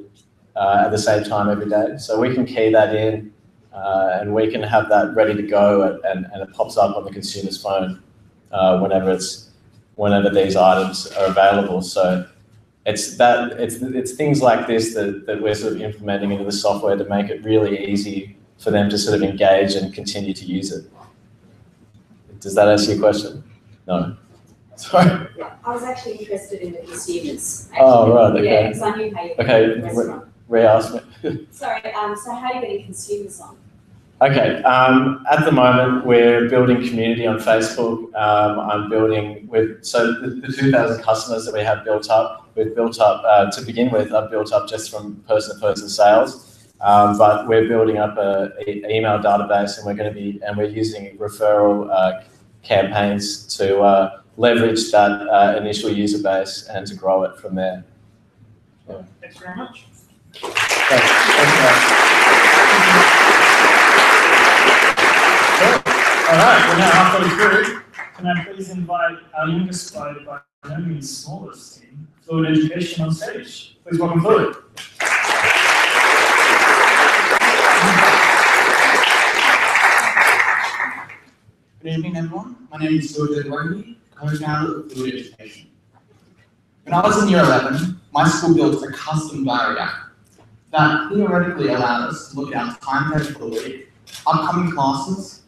uh, at the same time every day. So we can key that in. Uh, and we can have that ready to go, and, and, and it pops up on the consumer's phone uh, whenever it's whenever these items are available. So it's that it's it's things like this that, that we're sort of implementing into the software to make it really easy for them to sort of engage and continue to use it. Does that answer your question? No. Sorry. Yeah, I was actually interested in the consumers. Oh, right, okay. Yeah, because I knew how you. Okay, restaurant. Re-ask me. Sorry, um, so how are you getting consumers on? Okay, um, at the moment we're building community on Facebook. Um, I'm building with so the, the 2,000 customers that we have built up. We've built up uh, to begin with. I've built up just from person-to-person sales, um, but we're building up a, a email database, and we're going to be and we're using referral uh, campaigns to uh, leverage that uh, initial user base and to grow it from there. Thanks very much. Thanks. Thanks, guys. All right, we're now halfway through. Can I please invite our youngest by, by no means smallest team, Fluid Education, on stage? Please welcome Fluid. Good evening, everyone. My name is George Edwardi, co-founder of Fluid Education. When I was in year 11, my school built a custom diary that theoretically allowed us to look at our timetable for the week, upcoming classes,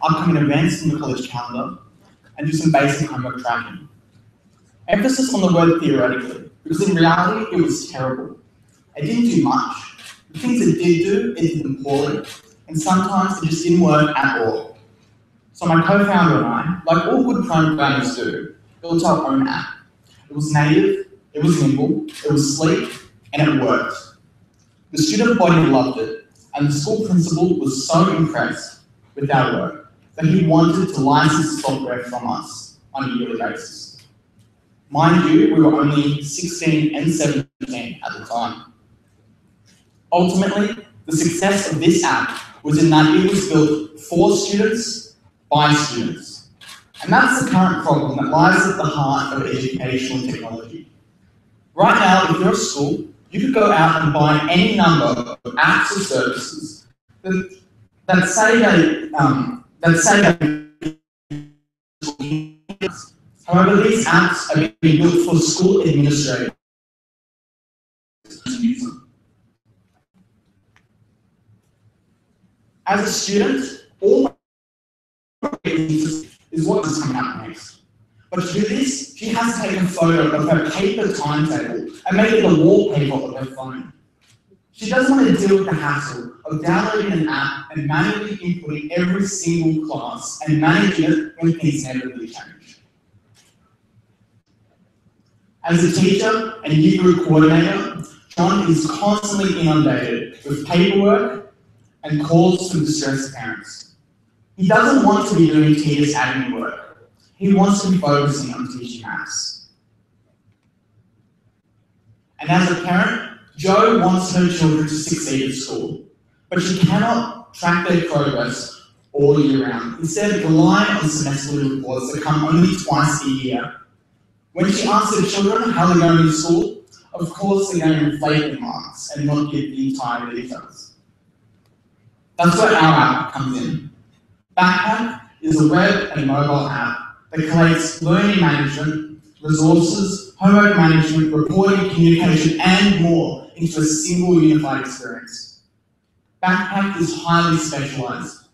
upcoming events in the college calendar, and do some basic homework tracking. Emphasis on the word theoretically, because in reality, it was terrible. It didn't do much. The things it did do, it did them poorly, and sometimes it just didn't work at all. So my co-founder and I, like all good programmers do, built our own app. It was native, it was nimble, it was sleek, and it worked. The student body loved it, and the school principal was so impressed with our work that he wanted to license software from us on a yearly basis. Mind you, we were only 16 and 17 at the time. Ultimately, the success of this app was in that it was built for students by students. And that's the current problem that lies at the heart of educational technology. Right now, if you're a school, you could go out and buy any number of apps or services that, that say they, um, that say they However, these apps are being built for school administrators to use them. As a student, all is what is coming up next. But to do this, she has taken take a photo of her paper timetable and made it the wallpaper of her phone. She doesn't want to deal with the hassle of downloading an app and manually inputting every single class and managing it when things inevitably change. As a teacher and year group coordinator, John is constantly inundated with paperwork and calls from distressed parents. He doesn't want to be doing tedious admin work. He wants to be focusing on teaching maths. And as a parent, Jo wants her children to succeed at school, but she cannot track their progress all year round. Instead, relying on semesterly reports that come only twice a year. When she asks her children how they're going to school, of course they're going to inflate their marks and not give the entire details. That's where our app comes in. Backpack is a web and mobile app that collates learning management, resources, homework management, reporting, communication, and more into a single unified experience. Backpack is highly specialized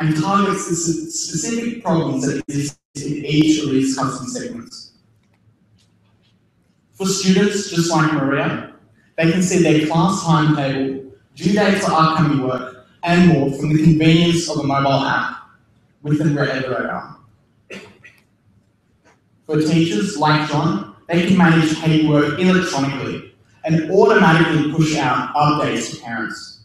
and targets the specific problems that exist in each of these custom segments. For students just like Maria, they can see their class timetable, due dates for upcoming work, and more from the convenience of a mobile app within wherever they are. For teachers like John, they can manage paperwork electronically and automatically push out updates to parents.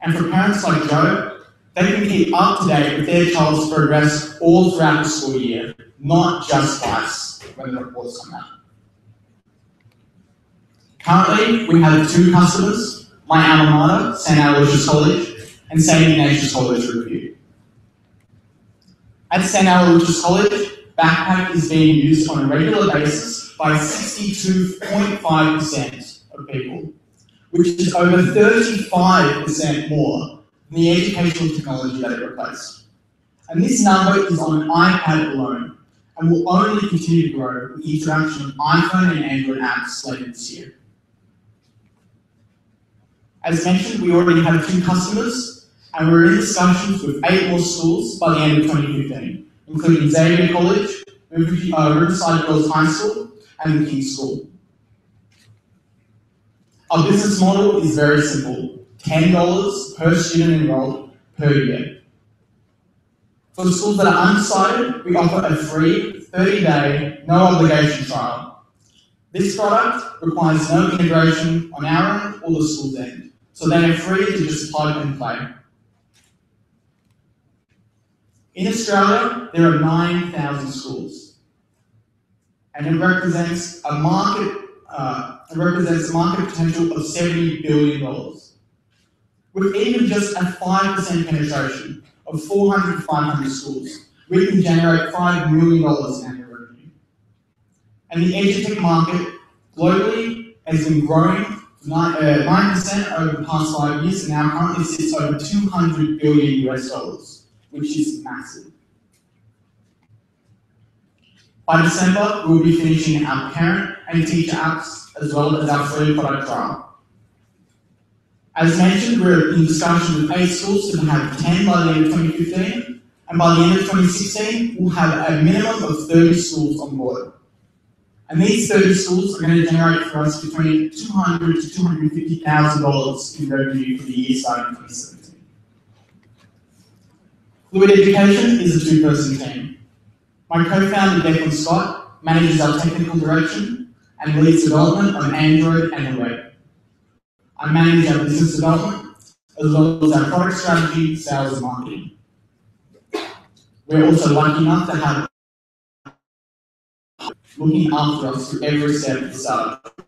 And for parents like Joe, they can keep up to date with their child's progress all throughout the school year, not just twice when the reports come out. Currently, we have two customers, my alma mater, St. Aloysius College, and St. Ignatius College Riverview. At St. Aloysius College, Backpack is being used on a regular basis by 62.5% of people, which is over 35% more than the educational technology that it replaced. And this number is on an iPad alone, and will only continue to grow with the introduction of iPhone and Android apps later this year. As mentioned, we already have two customers, and we're in discussions with eight more schools by the end of 2015, including Xavier College, uh, Riverside Girls High School, and the King's School. Our business model is very simple, $10 per student enrolled per year. For the schools that are undecided, we offer a free 30-day, no obligation trial. This product requires no integration on our end or the school's end, so they are free to just plug and play. In Australia, there are 9,000 schools, and it represents a market, uh, it represents a market potential of $70 billion. With even just a 5% penetration of 400 to 500 schools, we can generate $5 million in annual revenue. And the edutech market globally has been growing nine, uh, 9% over the past five years and now currently sits over 200 billion US dollars, which is massive. By December, we'll be finishing our parent and teacher apps as well as our free product trial. As mentioned, we're in discussion with eight schools to have 10 by the end of 2015, and by the end of 2016, we'll have a minimum of 30 schools on board. And these 30 schools are going to generate for us between 200 to 250,000 dollars in revenue for the year starting in 2017. Fluid Education is a two-person team. My co-founder Declan Scott manages our technical direction and leads development on Android and the web. I manage our business development as well as our product strategy, sales, and marketing. We're also lucky enough to have looking after us through every step of the startup.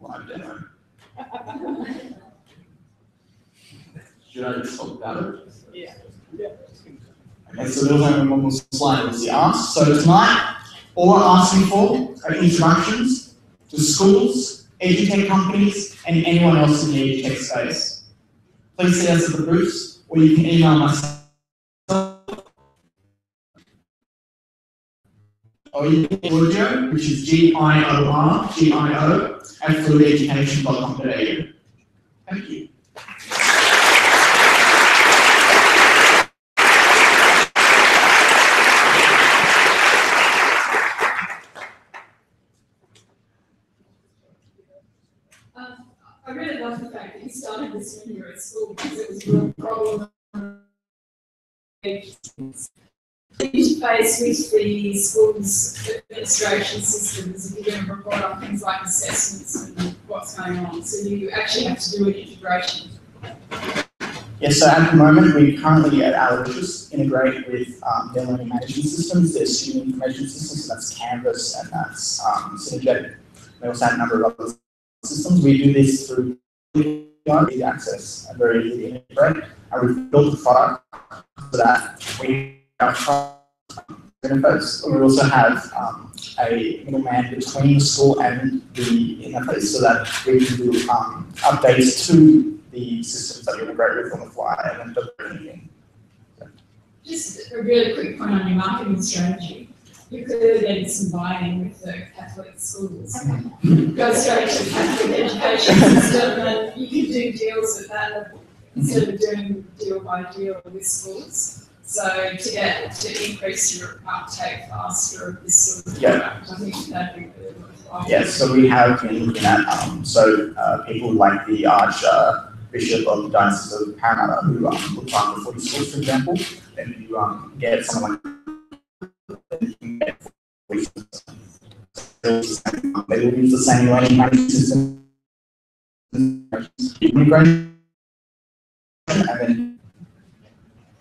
Live demo. Should I just talk about it? Yeah. Okay, so there's only one more slide was the ask. So tonight, all we're asking for are introductions to schools, edutech companies, and anyone else in the edutech space. Please see us at the booths, or you can email myself. Or you can Giorgio, which is G-I-O-R, G-I-O, at fluideducation.com.au. Thank you. Um, I really love the fact that you started this when you at school because you with the school's administration systems if you're going to report on things like assessments and what's going on. So you actually have to do an integration. Yes, so at the moment, we currently at Aloysius integrate with um, their learning management systems, their student information systems, so that's Canvas and that's um, Synergetic. We also have a number of other systems. We do this through easy access and very easy to integrate. And we've built the product so that we have interface. We also have um, a middleman between the school and the interface so that we can do um, updates to the systems that we integrate with on the fly and then build everything. Just a really quick point on your marketing strategy. You're clearly getting some buy-in with the Catholic schools. Go straight to the Catholic education system and you can do deals at that level instead of doing deal by deal with schools. So to get, to increase your uptake faster of this sort of Yeah. product, I think that'd be really worthwhile. Yes, so we have been looking at, um, so, uh, people like the Archbishop of the Diocese of Parramatta who, um, look after footy schools, for example, then you, um, get someone then They will use the same learning management system.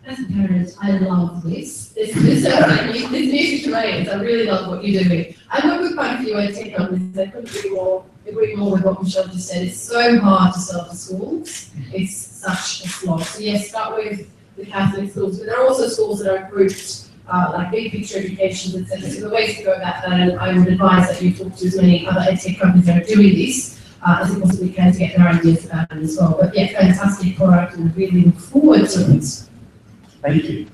As a parent, I love this. This, this is this my ears. I really love what you're doing. I work with quite a few ed companies. I couldn't agree more, agree more with what Michelle just said. It's so hard to sell to schools. It's such a slog. So yes, start with the Catholic schools, but there are also schools that are grouped uh, like big picture education, etc. So the ways to go about that, and I would advise that you talk to as many other edtech companies that are doing this, uh, as you possibly can to get their ideas about it as well. But yeah, fantastic product and really look forward to it. Thank you.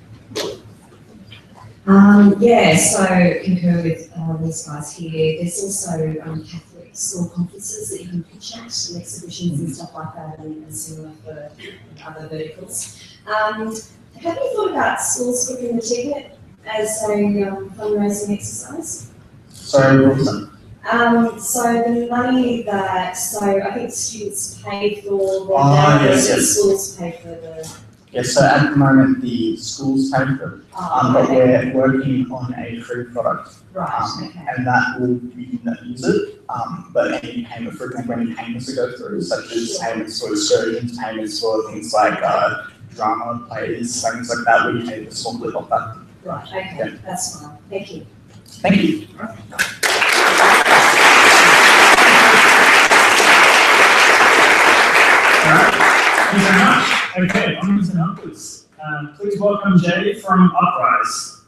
Um, yeah, so concur with uh, these guys here. There's also um, Catholic school conferences that you can pitch at, and exhibitions and stuff like that, and, and similar for other verticals. Um, have you thought about schools cooking the ticket as a um, fundraising exercise? Sorry, what was that? Um, so the money that, so I think students pay for the Ah, yes, yes. schools pay for the, Yes, so at the moment, the schools pay for it, um, oh, but okay, we're working on a free product, right, um, okay. and that will, you can use it, um, but any payment, for example, any payments that go through, such as payments for excursions, payments for things like, uh, drama plays, things like that, we pay the small bit of that. Right, okay, that's fine, thank you. Thank you. Thank you very much. Okay, onwards and upwards. Um, please welcome Jay from Uprise.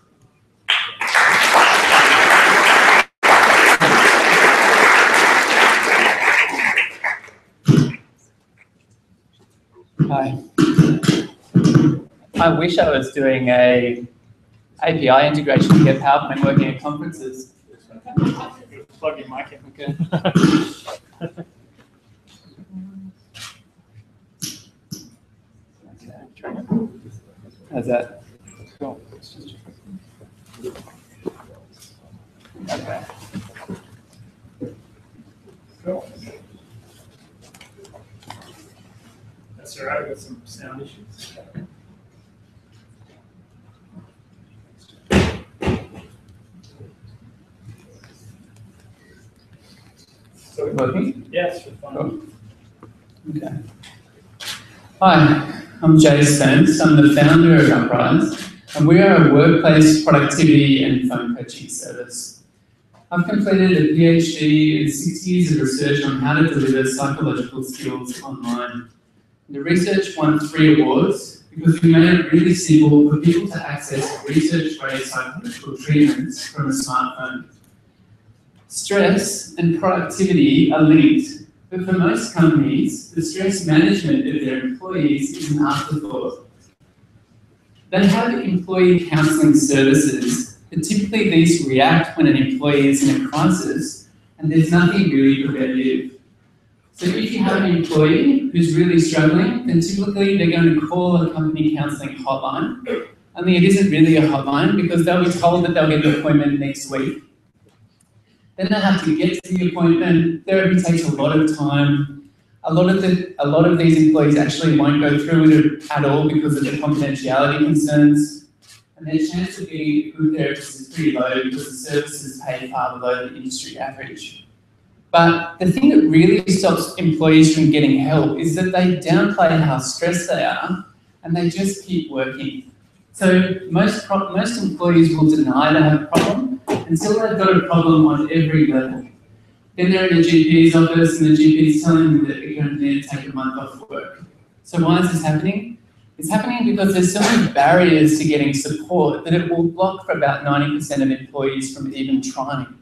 Hi. I wish I was doing a API integration to get PowerPoint working at conferences. Plug your mic in. Okay. How's that? Cool. Okay. That's all right, I've got some sound issues. So, Working? yes, you're fine. Okay. Hi, I'm Jay Spence. I'm the founder of Uprise, and we are a workplace productivity and phone coaching service. I've completed a PhD and six years of research on how to deliver psychological skills online. The research won three awards because we made it really simple for people to access research-grade psychological treatments from a smartphone. Stress and productivity are linked, but for most companies, the stress management of their employees is an afterthought. They have employee counselling services, but typically these react when an employee is in a crisis and there's nothing really preventative. So if you have an employee who's really struggling, then typically they're going to call a company counselling hotline. Only it isn't really a hotline because they'll be told that they'll get an appointment next week. Then they have to get to the appointment. Therapy takes a lot of time. A lot of the a lot of these employees actually won't go through with it at all because of the confidentiality concerns. And their chance to be a good therapist is pretty low because the services pay far below the industry average. But the thing that really stops employees from getting help is that they downplay how stressed they are and they just keep working. So most most employees will deny they have a problem until they've got a problem on every level. Then they're in a GP's office and the GP's telling them that they're going to need to take a month off work. So why is this happening? It's happening because there's so many barriers to getting support that it will block for about 90% of employees from even trying.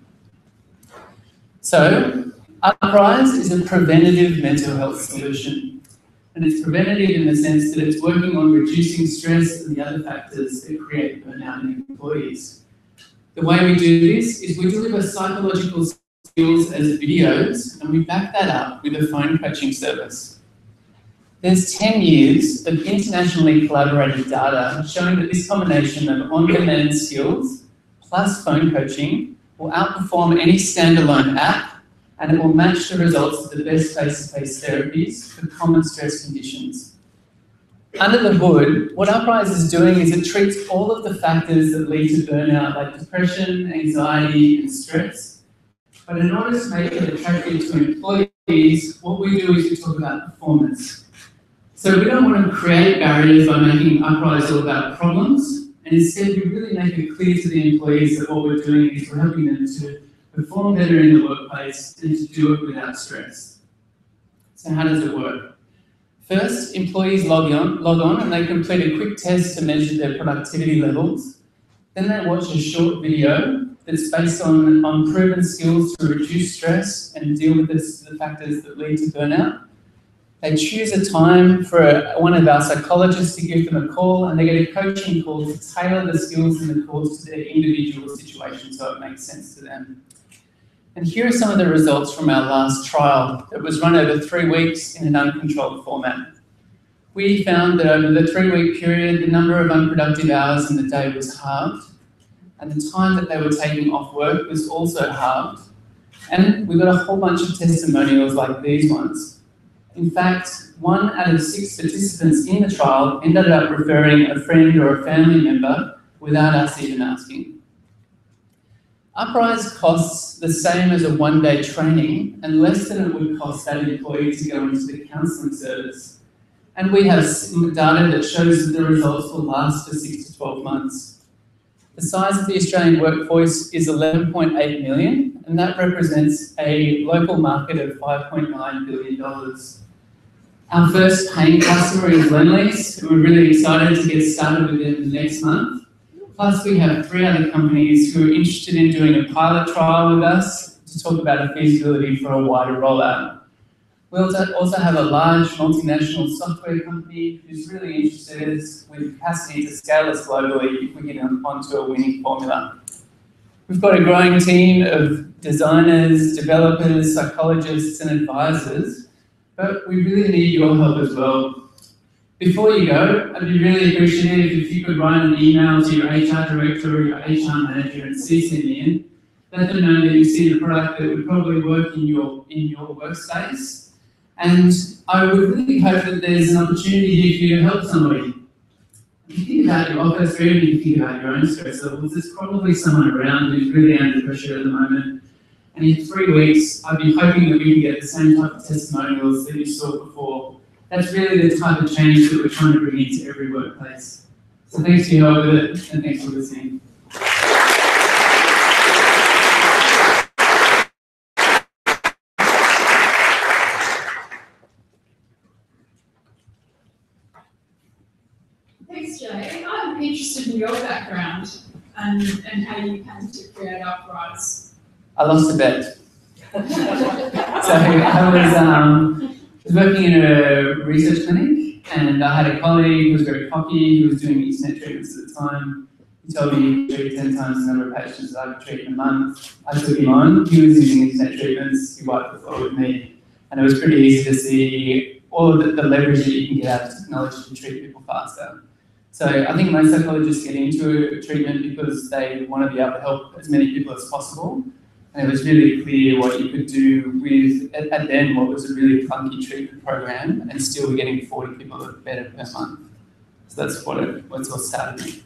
So Uprise is a preventative mental health solution. And it's preventative in the sense that it's working on reducing stress and the other factors that create burnout in employees. The way we do this is we deliver psychological skills as videos and we back that up with a phone coaching service. There's 10 years of internationally collaborated data showing that this combination of on-demand skills plus phone coaching will outperform any standalone app and it will match the results of the best face-to-face therapies for common stress conditions. Under the hood, what Uprise is doing is it treats all of the factors that lead to burnout, like depression, anxiety, and stress. But in order to make it attractive to employees, what we do is we talk about performance. So we don't want to create barriers by making Uprise all about problems, and instead we really make it clear to the employees that what we're doing is we're helping them to perform better in the workplace and to do it without stress. So how does it work? First, employees log on, log on and they complete a quick test to measure their productivity levels. Then they watch a short video that's based on, on proven skills to reduce stress and deal with this, the factors that lead to burnout. They choose a time for a, one of our psychologists to give them a call, and they get a coaching call to tailor the skills in the course to their individual situation so it makes sense to them. And here are some of the results from our last trial that was run over three weeks in an uncontrolled format. We found that over the three week period, the number of unproductive hours in the day was halved, and the time that they were taking off work was also halved. And we got a whole bunch of testimonials like these ones. In fact, one out of six participants in the trial ended up referring a friend or a family member without us even asking. Uprise costs the same as a one day training and less than it would cost that employee to go into the counselling service. And we have data that shows that the results will last for six to 12 months. The size of the Australian workforce is 11.8 million, and that represents a local market of $5.9 billion. Our first paying customer is Lendlease, and we're really excited to get started with them next month. Plus, we have three other companies who are interested in doing a pilot trial with us to talk about a feasibility for a wider rollout. We also have a large multinational software company who's really interested with capacity to scale us globally if we get onto a winning formula. We've got a growing team of designers, developers, psychologists, and advisors, but we really need your help as well. Before you go, I'd be really appreciative if you could write an email to your HR director or your HR manager and CC me in. Let them know that you've seen a product that would probably work in your in your workspace. And I would really hope that there's an opportunity here for you to help somebody. If you think about your office even if you think about your own stress levels, there's probably someone around who's really under pressure at the moment. And in three weeks, I'd be hoping that we can get the same type of testimonials that you saw before that's really the type of change that we're trying to bring into every workplace. So thanks for your help with it, and thanks for listening. Thanks, Jay. I'm interested in your background and, and how you came to create Uprise. I lost a bet. so I was um, was working in a research clinic and I had a colleague who was very cocky, who was doing internet treatments at the time. He told me he treated 10 times the number of patients that I could treat in a month. I took him on. He was using internet treatments. He wiped the floor with me. And it was pretty easy to see all of the, the leverage that you can get out of technology to treat people faster. So I think most psychologists get into a treatment because they want to be able to help as many people as possible. And it was really clear what you could do with, at, at then, what was a really clunky treatment program, and still we're getting 40 people better per month. So that's what it, what's what started.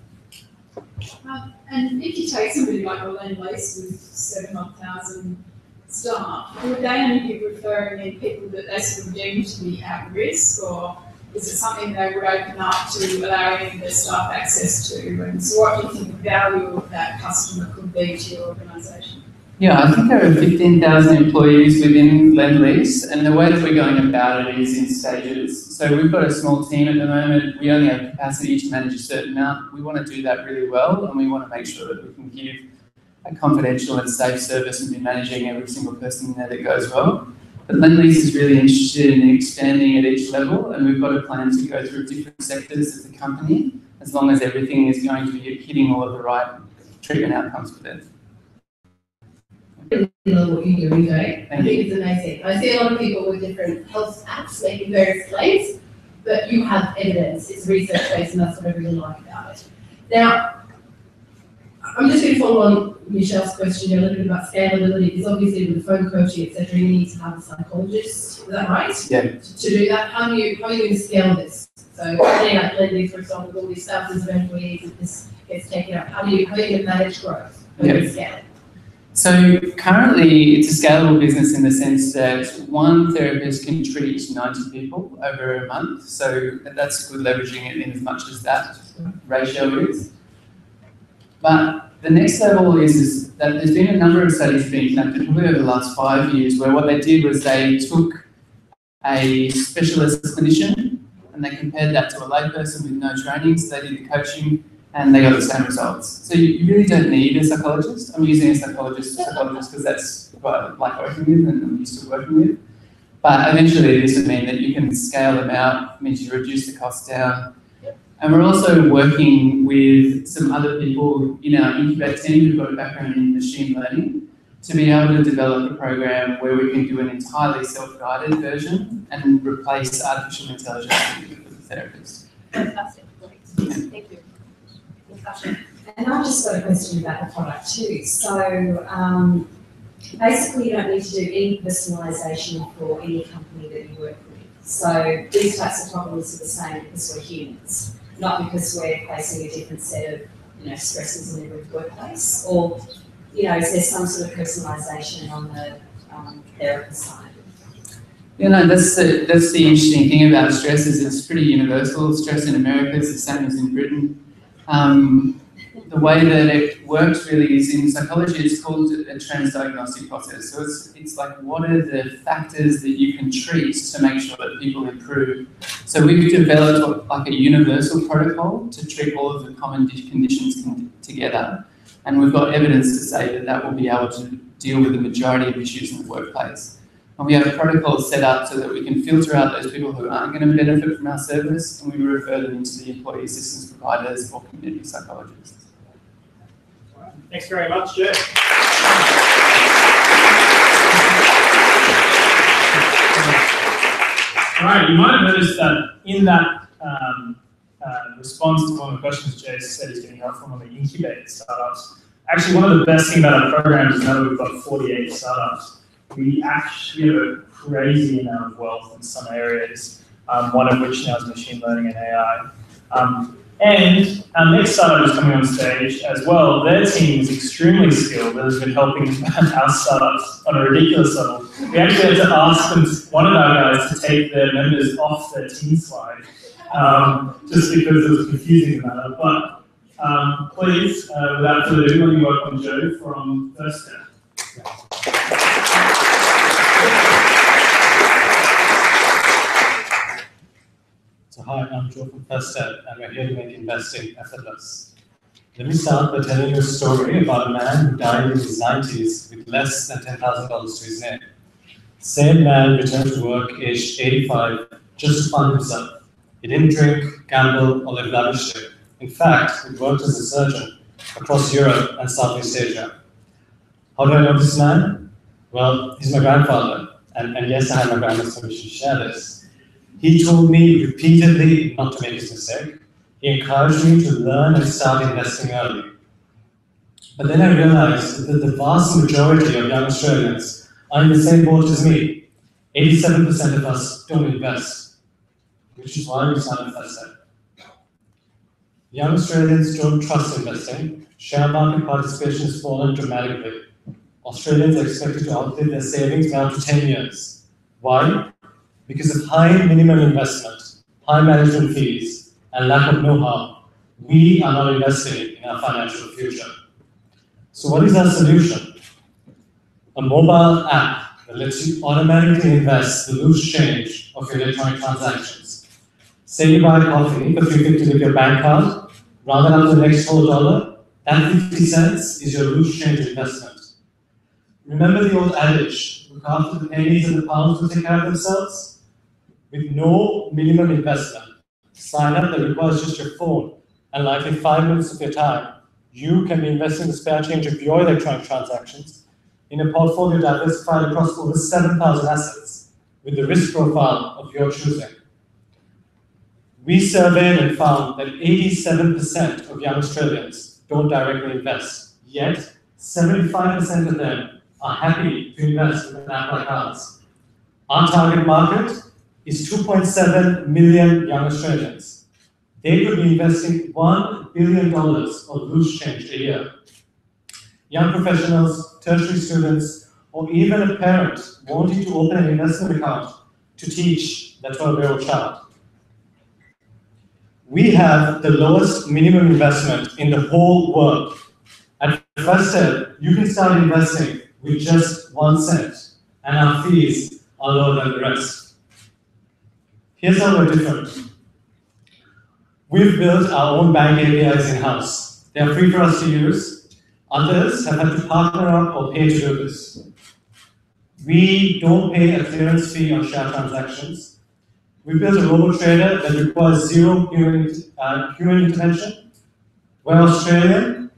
Um, and if you take somebody like a Lendlease with 7,000 staff, would they only be referring in people that they sort of deem to be at risk, or is it something they would open up to allowing their staff access to? And so what do you think the value of that customer could be to your organisation? Yeah, I think there are 15,000 employees within Lendlease, and the way that we're going about it is in stages. So we've got a small team at the moment. We only have capacity to manage a certain amount. We want to do that really well, and we want to make sure that we can give a confidential and safe service and be managing every single person there that goes well. But Lendlease is really interested in expanding at each level, and we've got a plan to go through different sectors of the company, as long as everything is going to be hitting all of the right treatment outcomes for them love what you do, Jay. I think it's amazing. I see a lot of people with different health apps making various claims, but you have evidence, it's research based, and that's what I really like about it. Now, I'm just going to follow on Michelle's question a little bit about scalability, because obviously with the phone coaching, etc., you need to have a psychologist, is that right? Yeah. To, to do that, how do you, how are you going to scale this? So, say like Lendlease, for example, with all these thousands of employees, and this gets taken up, how do you, how are you going to manage growth? How are you going to scale it? So currently, it's a scalable business in the sense that one therapist can treat 90 people over a month. So that's good leveraging it in as much as that ratio is. But the next level is, is that there's been a number of studies being conducted probably over the last five years where what they did was they took a specialist clinician and they compared that to a layperson with no training. So they did the coaching and they got the same results. So you, you really don't need a psychologist. I'm using a psychologist, psychologist because that's what I like working with and I'm used to working with. But eventually this would mean that you can scale them out, means you reduce the cost down. And we're also working with some other people in our incubate team who've got a background in machine learning to be able to develop a program where we can do an entirely self-guided version and replace artificial intelligence with the therapist. Fantastic. Thank you. And I've just got a question about the product too. So um, basically, you don't need to do any personalisation for any company that you work with. So these types of problems are the same because we're humans, not because we're facing a different set of you know stresses in every workplace. Or you know, is there some sort of personalisation on the um, therapist side? You know, that's the, that's the interesting thing about stress is it's pretty universal. Stress in America is the same as in Britain. Um, the way that it works really is in psychology, it's called a transdiagnostic process. So it's, it's like, what are the factors that you can treat to make sure that people improve? So we've developed like a universal protocol to treat all of the common conditions con- together. And we've got evidence to say that that will be able to deal with the majority of issues in the workplace. And we have protocols set up so that we can filter out those people who aren't going to benefit from our service and we refer them into the employee assistance providers or community psychologists. Thanks very much, Joe. All right, you might have noticed that in that um, uh, response to one of the questions Jay said he's getting help from the incubated startups. Actually, one of the best things about our program is now that we've got 48 startups, we actually have a crazy amount of wealth in some areas, um, one of which now is machine learning and AI. Um, and our next startup is coming on stage as well. Their team is extremely skilled and has been helping our startups on a ridiculous level. We actually had to ask them, one of our guys to take their members off their team slide um, just because it was confusing about. But um, please, uh, without further ado, let me welcome Joe from First Step. So hi, I'm Joe from Step, and we're here to make investing effortless. Let me start by telling you a story about a man who died in his 90s with less than $10,000 to his name. Same man returned to work aged 85 just to fund himself. He didn't drink, gamble, or live lavishly. In fact, he worked as a surgeon across Europe and Southeast Asia. How do I know this man? Well, he's my grandfather, and, and yes, I have my grandma's permission to share this. He told me repeatedly not to make this mistake. He encouraged me to learn and start investing early. But then I realized that the vast majority of young Australians are in the same boat as me. 87% of us don't invest, which is why we started Step. Young Australians don't trust investing. Share market participation has fallen dramatically. Australians are expected to outlive their savings now to 10 years. Why? Because of high minimum investment, high management fees, and lack of know-how, we are not investing in our financial future. So what is our solution? A mobile app that lets you automatically invest the loose change of your electronic transactions. Say you buy coffee for 350 with your bank card, round up to the next whole dollar, that 50 cents is your loose change investment. Remember the old adage, look after the pennies and the pounds will take care of themselves? With no minimum investment, sign up that requires just your phone and likely five minutes of your time, you can be investing the spare change of your electronic transactions in a portfolio diversified across over 7,000 assets with the risk profile of your choosing. We surveyed and found that 87% of young Australians don't directly invest, yet 75% of them are happy to invest with an app like ours. Our target market is 2.7 million young Australians. They could be investing $1 billion of loose change a year. Young professionals, tertiary students, or even a parent wanting to open an investment account to teach their 12 year old child. We have the lowest minimum investment in the whole world. At first step, you can start investing with just one cent, and our fees are lower than the rest. Here's how we're different. We've built our own bank APIs in-house. They are free for us to use. Others have had to partner up or pay to do this. We don't pay a clearance fee on share transactions. We built a robo-trader that requires zero human, uh, human intervention. We're Australian,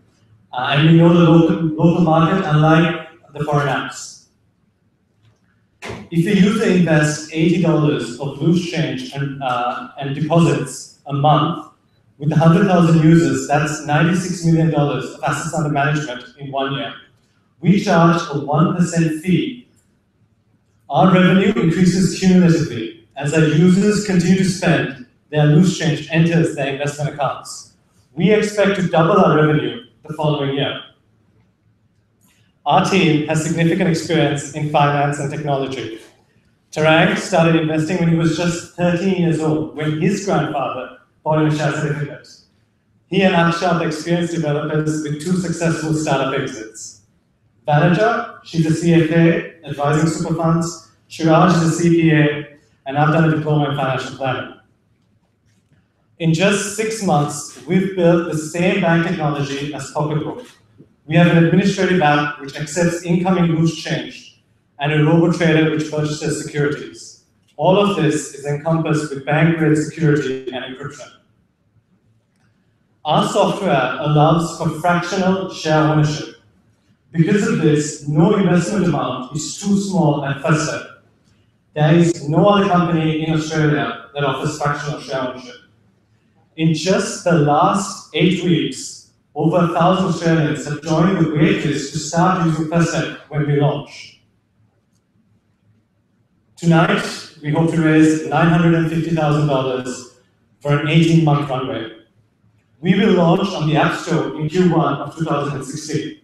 uh, and we know the local, local market unlike the foreign apps. If the user invests $80 of loose change and, uh, and deposits a month, with 100,000 users, that's $96 million of assets under management in one year. We charge a 1% fee. Our revenue increases cumulatively. As our users continue to spend, their loose change enters their investment accounts. We expect to double our revenue the following year. Our team has significant experience in finance and technology. Tarang started investing when he was just 13 years old, when his grandfather bought him a share certificate. He and Aksha are experienced developers with two successful startup exits. Vanaja, she's a CFA, advising super funds. Shiraj is a CPA, and I've done a diploma in financial planning. In just six months, we've built the same bank technology as Pocketbook. We have an administrative app which accepts incoming loose change and a robo-trader which purchases securities. All of this is encompassed with bank-grade security and encryption. Our software allows for fractional share ownership. Because of this, no investment amount is too small first step. There is no other company in Australia that offers fractional share ownership. In just the last eight weeks, over a thousand Australians have joined the waitlist to start using FirstStep when we launch. Tonight, we hope to raise $950,000 for an 18-month runway. We will launch on the App Store in Q1 of 2016.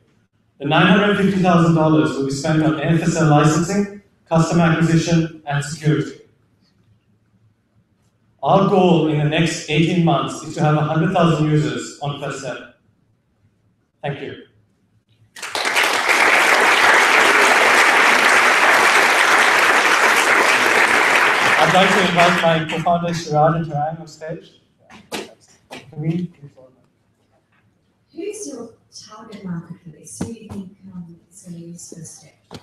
The $950,000 will be spent on AFSL licensing, customer acquisition, and security. Our goal in the next 18 months is to have 100,000 users on FirstStep. Thank you. I'd like to invite my co-founder Shiraj and Tarang on stage. Can we? Who's your target market for this? Who do you think um, is going to use First Step?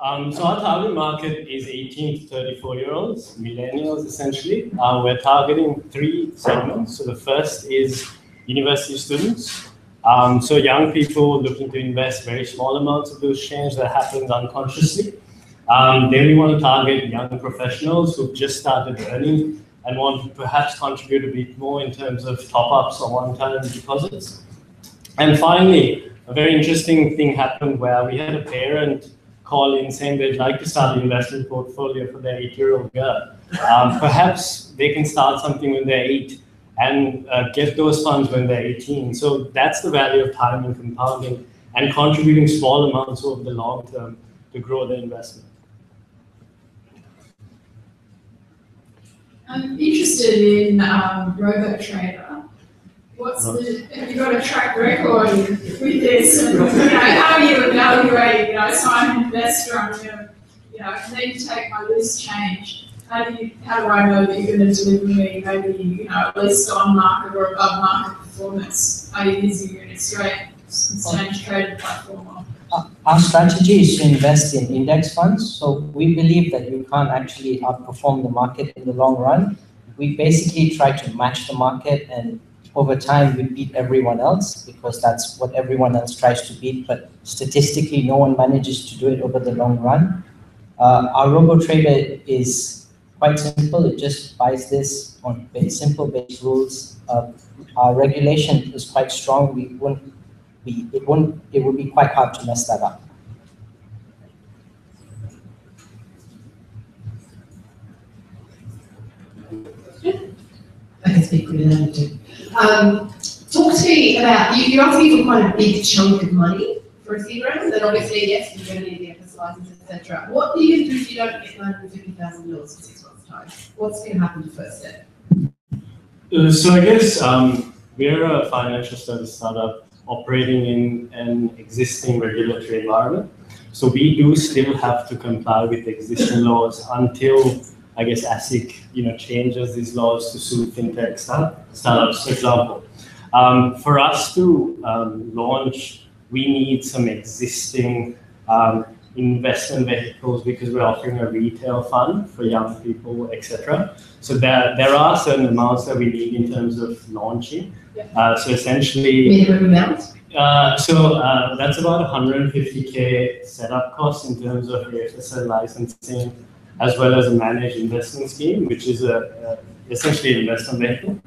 Um, so our target market is 18 to 34 year olds, millennials essentially. Uh, we're targeting three segments. So the first is university students. Um, so young people looking to invest very small amounts of those change that happens unconsciously. Um, then we want to target young professionals who've just started earning and want to perhaps contribute a bit more in terms of top-ups or one-time deposits. And finally, a very interesting thing happened where we had a parent call in saying they'd like to start an investment portfolio for their eight-year-old girl. Um, perhaps they can start something when they're eight and uh, get those funds when they're 18. So that's the value of time and compounding and contributing small amounts over the long term to grow the investment. I'm interested in um, Robo Trader. What's the, have you got a track record with this? And, you know, how are you evaluating, you know, so I'm an investor, I'm gonna, you know, I need to take my loose change. How do you, how do I know that you're gonna deliver me maybe, you know, at least on market or above market performance? Are you using straight exchange traded platform? Our strategy is to invest in index funds. So we believe that you can't actually outperform the market in the long run. We basically try to match the market and over time we beat everyone else because that's what everyone else tries to beat. But statistically, no one manages to do it over the long run. Uh, our robo trader is quite simple. It just buys this on very simple base rules. Uh, our regulation is quite strong. We won't be, it won't, it would be quite hard to mess that up. I can speak really loud too. Um, talk to me about, you, you're asking for quite a big chunk of money for a Ethereum, and obviously, yes, you're going to need the license, etc. What do you do if you don't get $950,000 for six What's going to happen to First Step? Uh, so I guess um, we're a financial service startup operating in an existing regulatory environment. So we do still have to comply with existing laws until I guess ASIC, you know, changes these laws to suit fintech start, startups, for example. Um, for us to um, launch, we need some existing um, investment vehicles because we're offering a retail fund for young people, etc. So there, there are certain amounts that we need in terms of launching. Uh, so essentially, Minimum amount? uh, so uh, that's about 150k setup costs in terms of AFSL licensing, as well as a managed investment scheme, which is a, a essentially an investment vehicle.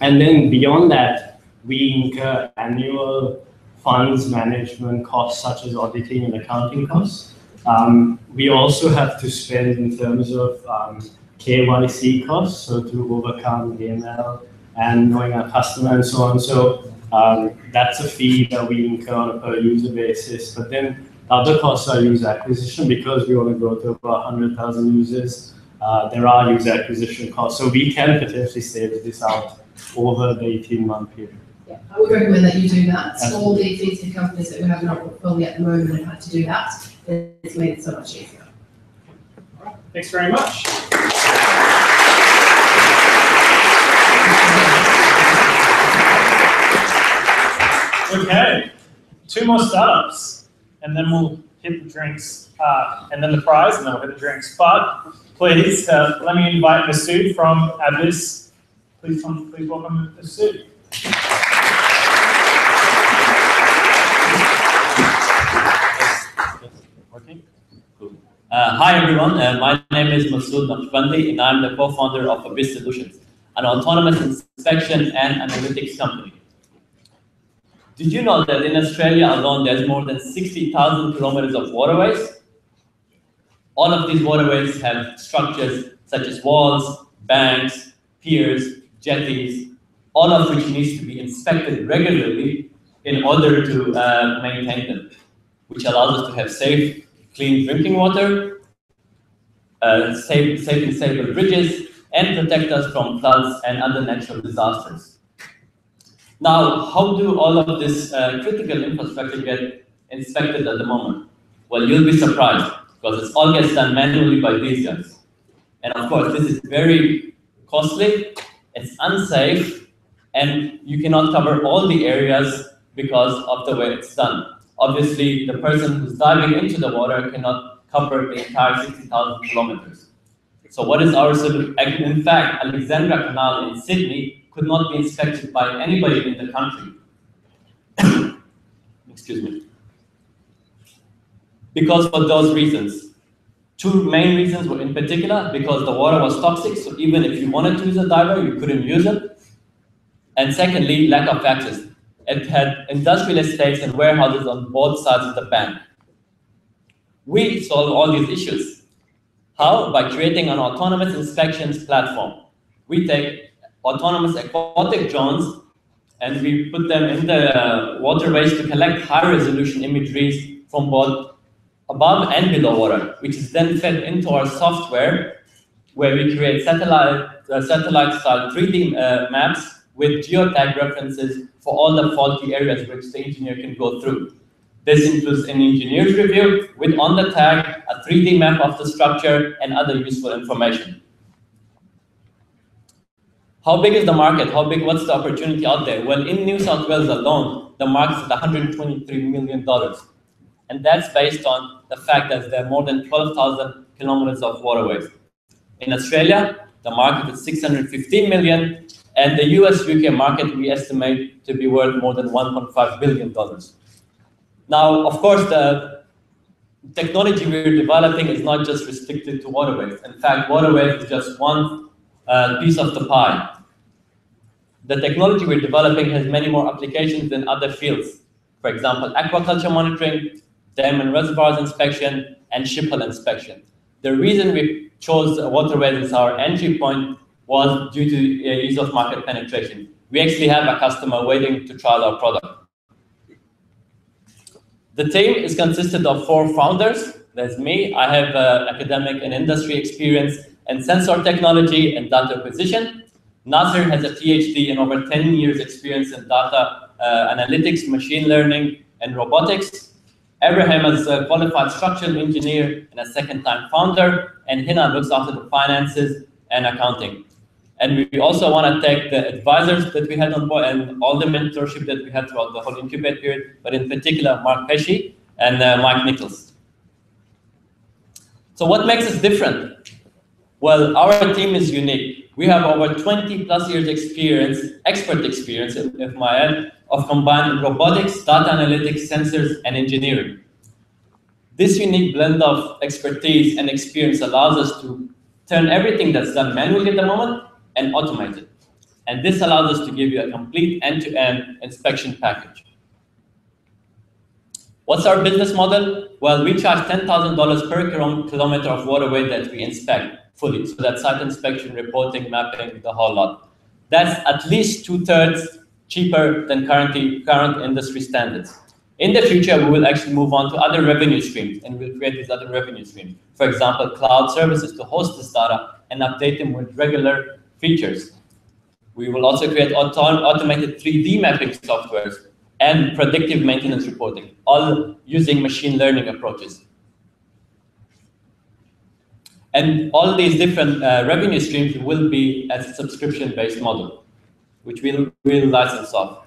And then beyond that, we incur annual funds management costs such as auditing and accounting costs. Um, we also have to spend in terms of um, KYC costs, so to overcome AML and knowing our customer and so on. So um, that's a fee that we incur on a per user basis. But then other costs are user acquisition because we want to grow to about 100,000 users. Uh, there are user acquisition costs. So we can potentially save this out over the 18 month period. Yeah, I would recommend that you do that. All the fintech companies that we have in our portfolio at the moment have had to do that. It's made it so much easier. Thanks very much. Okay, two more startups, and then we'll hit the drinks, uh, and then the prize, and then we'll hit the drinks. But please, uh, let me invite Masood from Abyss. Please come, please welcome Masood. Uh, hi everyone, uh, my name is Masood Naqshbandi and I'm the co-founder of Abyss Solutions, an autonomous inspection and analytics company. Did you know that in Australia alone there's more than 60,000 kilometers of waterways? All of these waterways have structures such as walls, banks, piers, jetties, all of which needs to be inspected regularly in order to uh, maintain them, which allows us to have safe, clean drinking water, uh, safe, safe and stable bridges, and protect us from floods and other natural disasters. Now, how do all of this uh, critical infrastructure get inspected at the moment? Well, you'll be surprised because it all gets done manually by these guys. And of course, this is very costly, it's unsafe, and you cannot cover all the areas because of the way it's done. Obviously, the person who's diving into the water cannot cover the entire 60,000 kilometers. So what is our solution? In fact, Alexandra Canal in Sydney could not be inspected by anybody in the country. Excuse me. Because for those reasons. Two main reasons were in particular, because the water was toxic, so even if you wanted to use a diver, you couldn't use it. And secondly, lack of access. It had industrial estates and warehouses on both sides of the bank. We solve all these issues. How? By creating an autonomous inspections platform. We take autonomous aquatic drones and we put them in the uh, waterways to collect high resolution imageries from both above and below water, which is then fed into our software where we create satellite, uh, satellite style 3D uh, maps with geotag references for all the faulty areas which the engineer can go through. This includes an engineer's review with on the tag, a 3D map of the structure, and other useful information. How big is the market? How big, what's the opportunity out there? Well, in New South Wales alone, the market is $123 million. And that's based on the fact that there are more than 12,000 kilometers of waterways. In Australia, the market is 615 million, and the US UK market we estimate to be worth more than 1.5 billion dollars. Now, of course, the technology we're developing is not just restricted to waterways. In fact, waterways is just one uh, piece of the pie. The technology we're developing has many more applications than other fields. For example, aquaculture monitoring, dam and reservoirs inspection, and ship hull inspection. The reason we chose waterways as our entry point was due to uh, ease of market penetration. We actually have a customer waiting to trial our product. The team is consisted of four founders. There's me. I have uh, academic and industry experience in sensor technology and data acquisition. Nasser has a PhD and over 10 years experience in data uh, analytics, machine learning, and robotics. Abraham is a qualified structural engineer and a second-time founder, and Hina looks after the finances and accounting. And we also want to thank the advisors that we had on board and all the mentorship that we had throughout the whole incubate period, but in particular, Mark Pesce and uh, Mike Nichols. So what makes us different? Well, our team is unique. We have over 20 plus years experience, expert experience, if my end, of combined robotics, data analytics, sensors, and engineering. This unique blend of expertise and experience allows us to turn everything that's done manually at the moment and automate it. And this allows us to give you a complete end-to-end inspection package. What's our business model? Well, we charge $10,000 per kilometer of waterway that we inspect fully. So that's site inspection, reporting, mapping, the whole lot. That's at least two-thirds cheaper than currently current industry standards. In the future, we will actually move on to other revenue streams and we'll create these other revenue streams. For example, cloud services to host this data and update them with regular features. We will also create autom automated 3D mapping softwares and predictive maintenance reporting, all using machine learning approaches. And all these different uh, revenue streams will be as a subscription-based model, which we'll, we'll license off.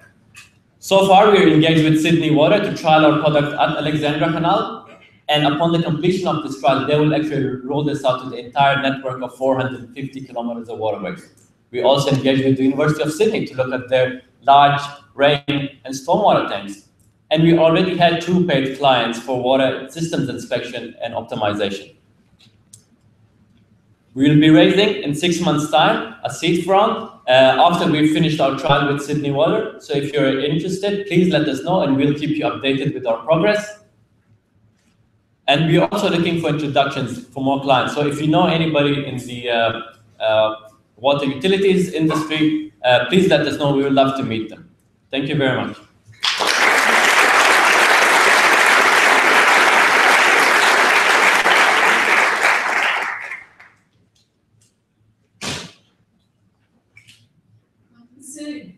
So far, we're engaged with Sydney Water to trial our product at Alexandra Canal. And upon the completion of this trial, they will actually roll this out to the entire network of 450 kilometers of waterways. We also engaged with the University of Sydney to look at their large rain and stormwater tanks. And we already had two paid clients for water systems inspection and optimization. We will be raising in six months' time a seed round uh, after we've finished our trial with Sydney Water. So if you're interested, please let us know and we'll keep you updated with our progress. And we're also looking for introductions for more clients. So if you know anybody in the uh, uh, water utilities industry, uh, please let us know. We would love to meet them. Thank you very much.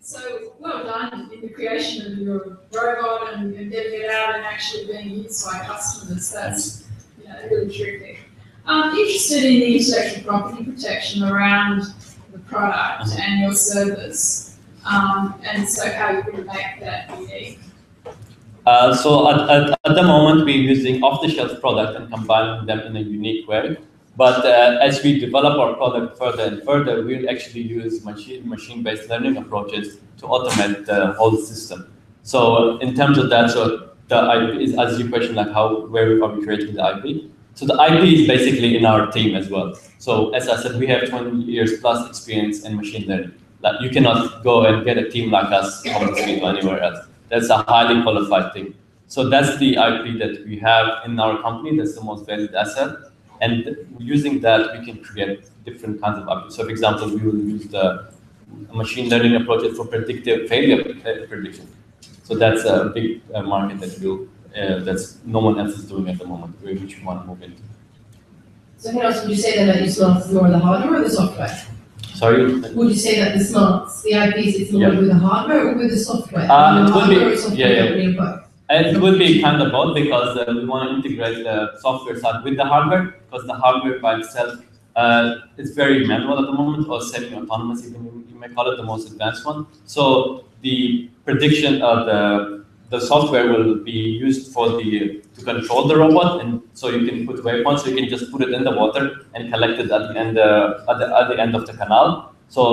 So well done in the creation of your robot and, and getting it out and actually being used by customers. That's you know, really terrific. I'm interested in the intellectual property protection around the product and your service, um, and so how you can make that unique. Uh, so at, at, at, the moment, we're using off-the-shelf product and combining them in a unique way. But uh, as we develop our product further and further, we'll actually use machine, machine-based learning approaches to automate the whole system. So in terms of that, so the IP is, as you question, like how, where are we creating the IP? So the IP is basically in our team as well. So as I said, we have 20 years plus experience in machine learning. Like you cannot go and get a team like us on the street or anywhere else. That's a highly qualified team. So that's the IP that we have in our company. That's the most valued asset. And using that, we can create different kinds of IP. So for example, we will use the machine learning approaches for predictive failure eh, prediction. So that's a big uh, market that will uh, that's no one else is doing at the moment, which we want to move into. So how else would you say that it's not more the hardware or the software? Sorry? Would you say that the smarts, the IPs, it's more Yeah. with the hardware or with the software? Uh, it would be- software yeah, yeah. company or both? And it will be kind of both because uh, we want to integrate the software side with the hardware because the hardware by itself uh, is very manual at the moment or semi-autonomous, even you, you may call it the most advanced one. So the prediction of the the software will be used for the to control the robot, and so you can put waypoints. So you can just put it in the water and collect it at the end uh, at, the, at the end of the canal. So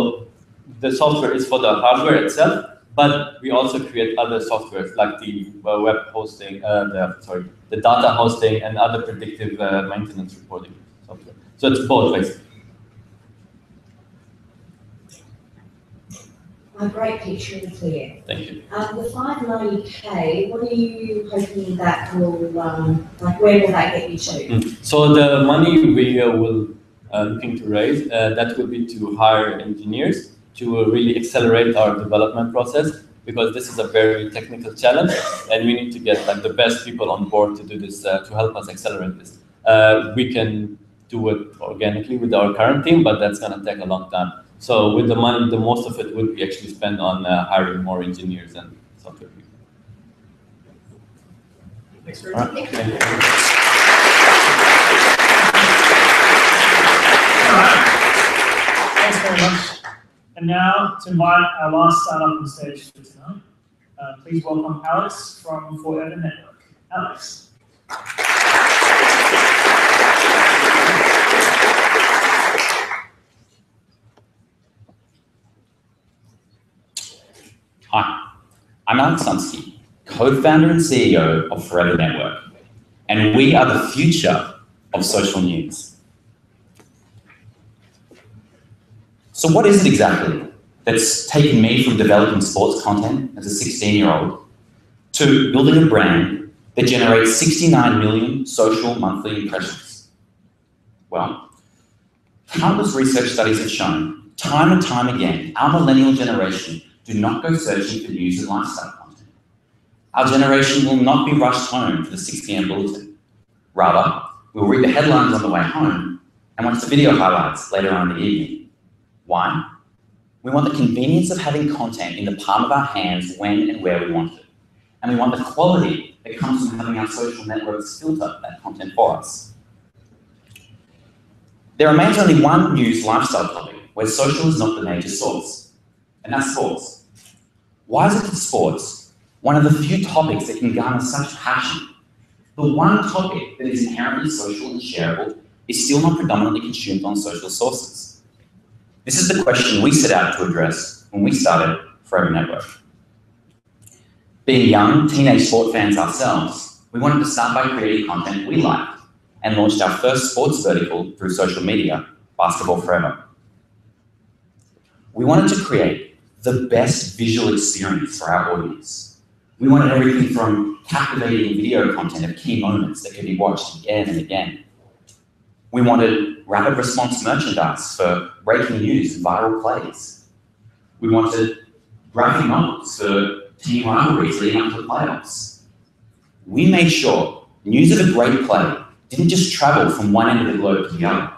the software is for the hardware itself, but we also create other softwares like the uh, web hosting, uh, the sorry, the data hosting, and other predictive uh, maintenance reporting software. So it's both basically. A great picture and clear. Thank you. Um, the five ninety K, what are you hoping that will, um, like, where will that get you to? Mm. So the money we uh, will uh, looking to raise, uh, that will be to hire engineers to uh, really accelerate our development process because this is a very technical challenge and we need to get like the best people on board to do this uh, to help us accelerate this. Uh, we can do it organically with our current team, but that's going to take a long time. So with the money, the most of it would be actually spent on uh, hiring more engineers and software people. Thanks very much. right, thank you. Thanks very much. And now to invite our last startup on stage for tonight. Uh, please welcome Alex from Forever Network. Alex. Hi, I'm Alex Sunsky, co-founder and CEO of Forever Network, and we are the future of social news. So what is it exactly that's taken me from developing sports content as a 16-year-old to building a brand that generates 69 million social monthly impressions? Well, countless research studies have shown time and time again, our millennial generation do not go searching for news and lifestyle content. Our generation will not be rushed home for the 6 p.m. bulletin. Rather, we'll read the headlines on the way home and watch the video highlights later on in the evening. Why? We want the convenience of having content in the palm of our hands when and where we want it. And we want the quality that comes from having our social networks filter that content for us. There remains only one news lifestyle topic where social is not the major source, and that's sports. Why is it that sports, one of the few topics that can garner such passion, the one topic that is inherently social and shareable, is still not predominantly consumed on social sources? This is the question we set out to address when we started Forever Network. Being young, teenage sport fans ourselves, we wanted to start by creating content we liked and launched our first sports vertical through social media, Basketball Forever. We wanted to create the best visual experience for our audience. We wanted everything from captivating video content of key moments that could be watched again and again. We wanted rapid response merchandise for breaking news and viral plays. We wanted graphic novels for team rivalries leading up to the playoffs. We made sure news of a great play didn't just travel from one end of the globe to the other.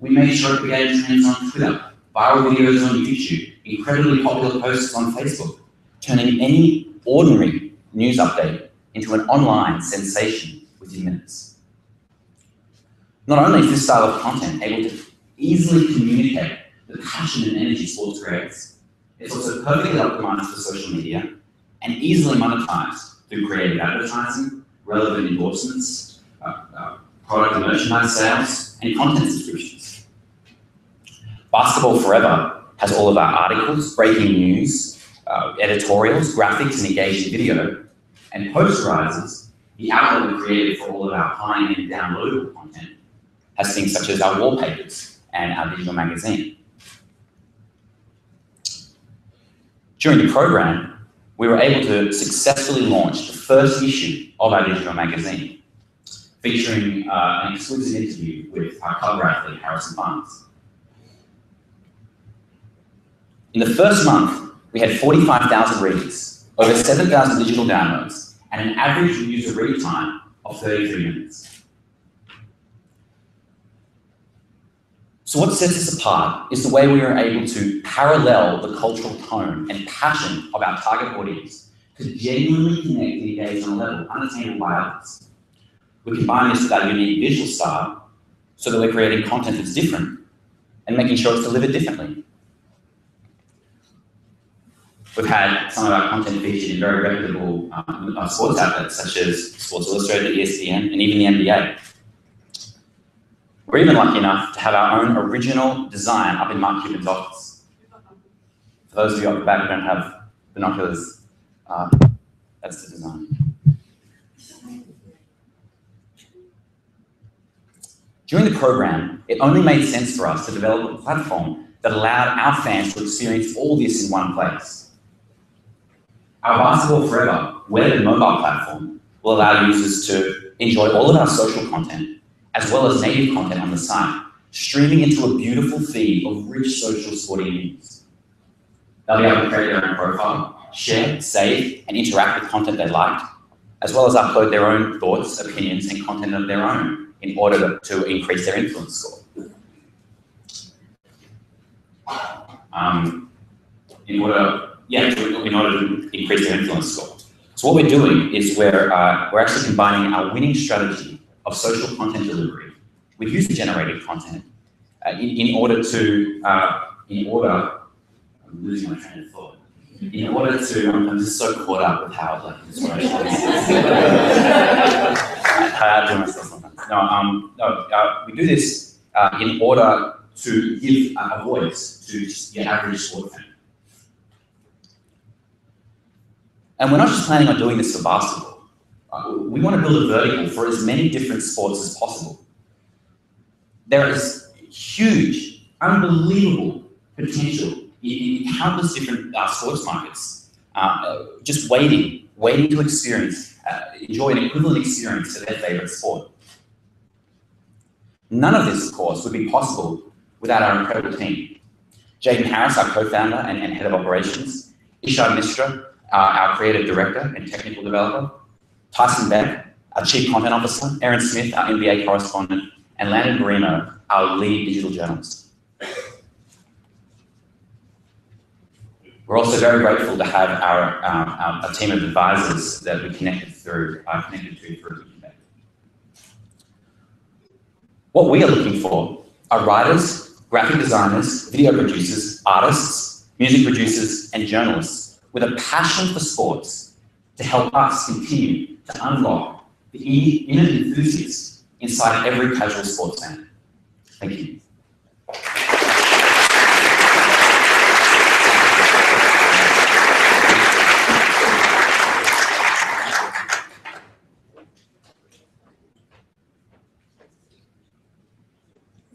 We made sure it began trends on Twitter, viral videos on YouTube, incredibly popular posts on Facebook, turning any ordinary news update into an online sensation within minutes. Not only is this style of content able to easily communicate the passion and energy sports creates, it's also perfectly optimized for social media and easily monetized through creative advertising, relevant endorsements, uh, uh, product and merchandise sales, and content subscriptions. Basketball Forever has all of our articles, breaking news, uh, editorials, graphics, and engaging video. And Posterizers, the outlet we created for all of our high-end downloadable content, has things such as our wallpapers and our digital magazine. During the program, we were able to successfully launch the first issue of our digital magazine, featuring uh, an exclusive interview with our cover athlete, Harrison Barnes. In the first month, we had 45,000 reads, over 7,000 digital downloads, and an average user read time of 33 minutes. So what sets us apart is the way we are able to parallel the cultural tone and passion of our target audience to genuinely connect and engage on a level unattainable by others. We combine this with our unique visual style so that we're creating content that's different and making sure it's delivered differently. We've had some of our content featured in very reputable um, uh, sports outlets such as Sports Illustrated, ESPN, and even the NBA. We're even lucky enough to have our own original design up in Mark Cuban's office. For those of you up the back who don't have binoculars, uh, that's the design. During the program, it only made sense for us to develop a platform that allowed our fans to experience all this in one place. Our Basketball Forever web and mobile platform will allow users to enjoy all of our social content as well as native content on the site, streaming into a beautiful feed of rich social sporting news. They'll be able to create their own profile, share, save, and interact with content they like, as well as upload their own thoughts, opinions, and content of their own in order to, to increase their influence score. Um, in order, yeah, to, in order to increase their influence score. So what we're doing is we're, uh, we're actually combining our winning strategy of social content delivery with user-generated content uh, in, in order to, uh, in order, I'm losing my train of thought. In order to, I'm, I'm just so caught up with how like is. I myself sometimes. No, um, no, uh, we do this uh, in order to give a voice to just your average sport fan. And we're not just planning on doing this for basketball. Uh, we want to build a vertical for as many different sports as possible. There is huge, unbelievable potential in, in countless different uh, sports markets, uh, just waiting, waiting to experience, uh, enjoy an equivalent experience to their favorite sport. None of this, of course, would be possible without our incredible team. Jaden Harris, our co-founder and, and head of operations, Ishad Mistra, uh, our creative director and technical developer, Tyson Beck, our chief content officer, Aaron Smith, our NBA correspondent, and Landon Marino, our lead digital journalist. We're also very grateful to have our, um, our, a team of advisors that we connected through, uh, connected to through Incubate. What we are looking for are writers, graphic designers, video producers, artists, music producers, and journalists with a passion for sports to help us continue to unlock the inner enthusiasts inside every casual sports fan. Thank you.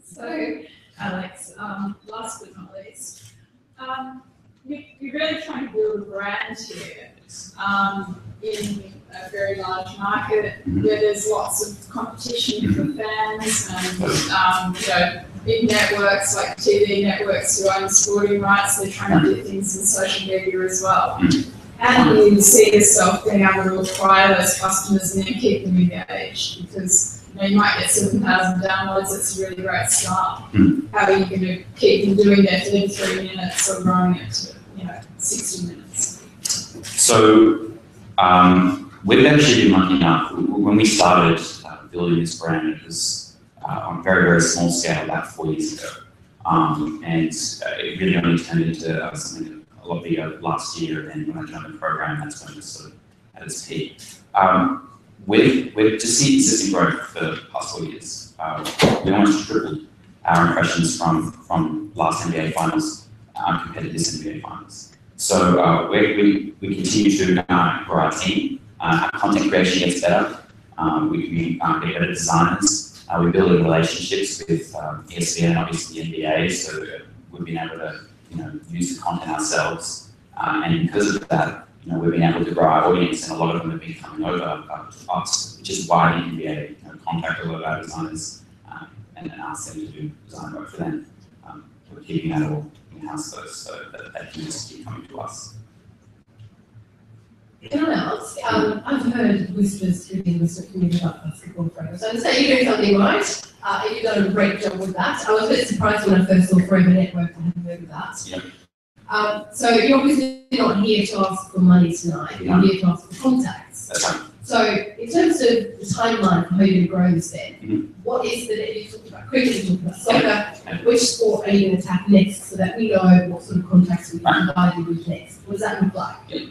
So, Alex, um, last but not least, um, you're really trying to build a brand here um, in a very large market where there's lots of competition for fans and um, you know big networks like TV networks who own sporting rights. They're trying to do things in social media as well. And you see yourself being able to acquire those customers and then keep them engaged because you know you might get seven thousand downloads. That's a really great start. How are you going to keep them doing their 33 minutes or growing it to you know 60 minutes? So um, we've actually been lucky enough. When we started uh, building this brand, it was uh, on a very, very small scale about four years ago. Um, and uh, it really only turned into uh, something a lot bigger last year. And when I joined the program, that's when it sort of at its peak. Um, we've, we've just seen consistent growth for the past four years. Uh, we almost tripled our impressions from, from last NBA finals uh, compared to this NBA finals. So uh, we, we, we continue to uh, grow our team. Uh, our content creation gets better. Um, we, we uh, get better designers. Uh, we're building relationships with um, ESPN and obviously the NBA, so we've been able to you know, use the content ourselves. Uh, and because of that, you know, we've been able to grow our audience, and a lot of them have been coming over uh, to us, which is why the NBA you know, contact a lot of our designers um, and, and ask them to do design work for them. Um, we're keeping that all in-house though, so that they can just keep coming to us. Can I ask, um, I've heard whispers through the Western community about basketball programs. I understand you're doing something right, uh, you've done a great job with that. I was a bit surprised when I first saw Forever Network, hadn't heard of that. Yep. Um, so you're obviously not here to ask for money tonight, you're here to ask for contacts. So in terms of the timeline for how you're going to then, Mhm. what is the, you talked about cricket, you talked about soccer, which sport are you going to tap next so that we know what sort of contacts we can provide you with next? What does that look like?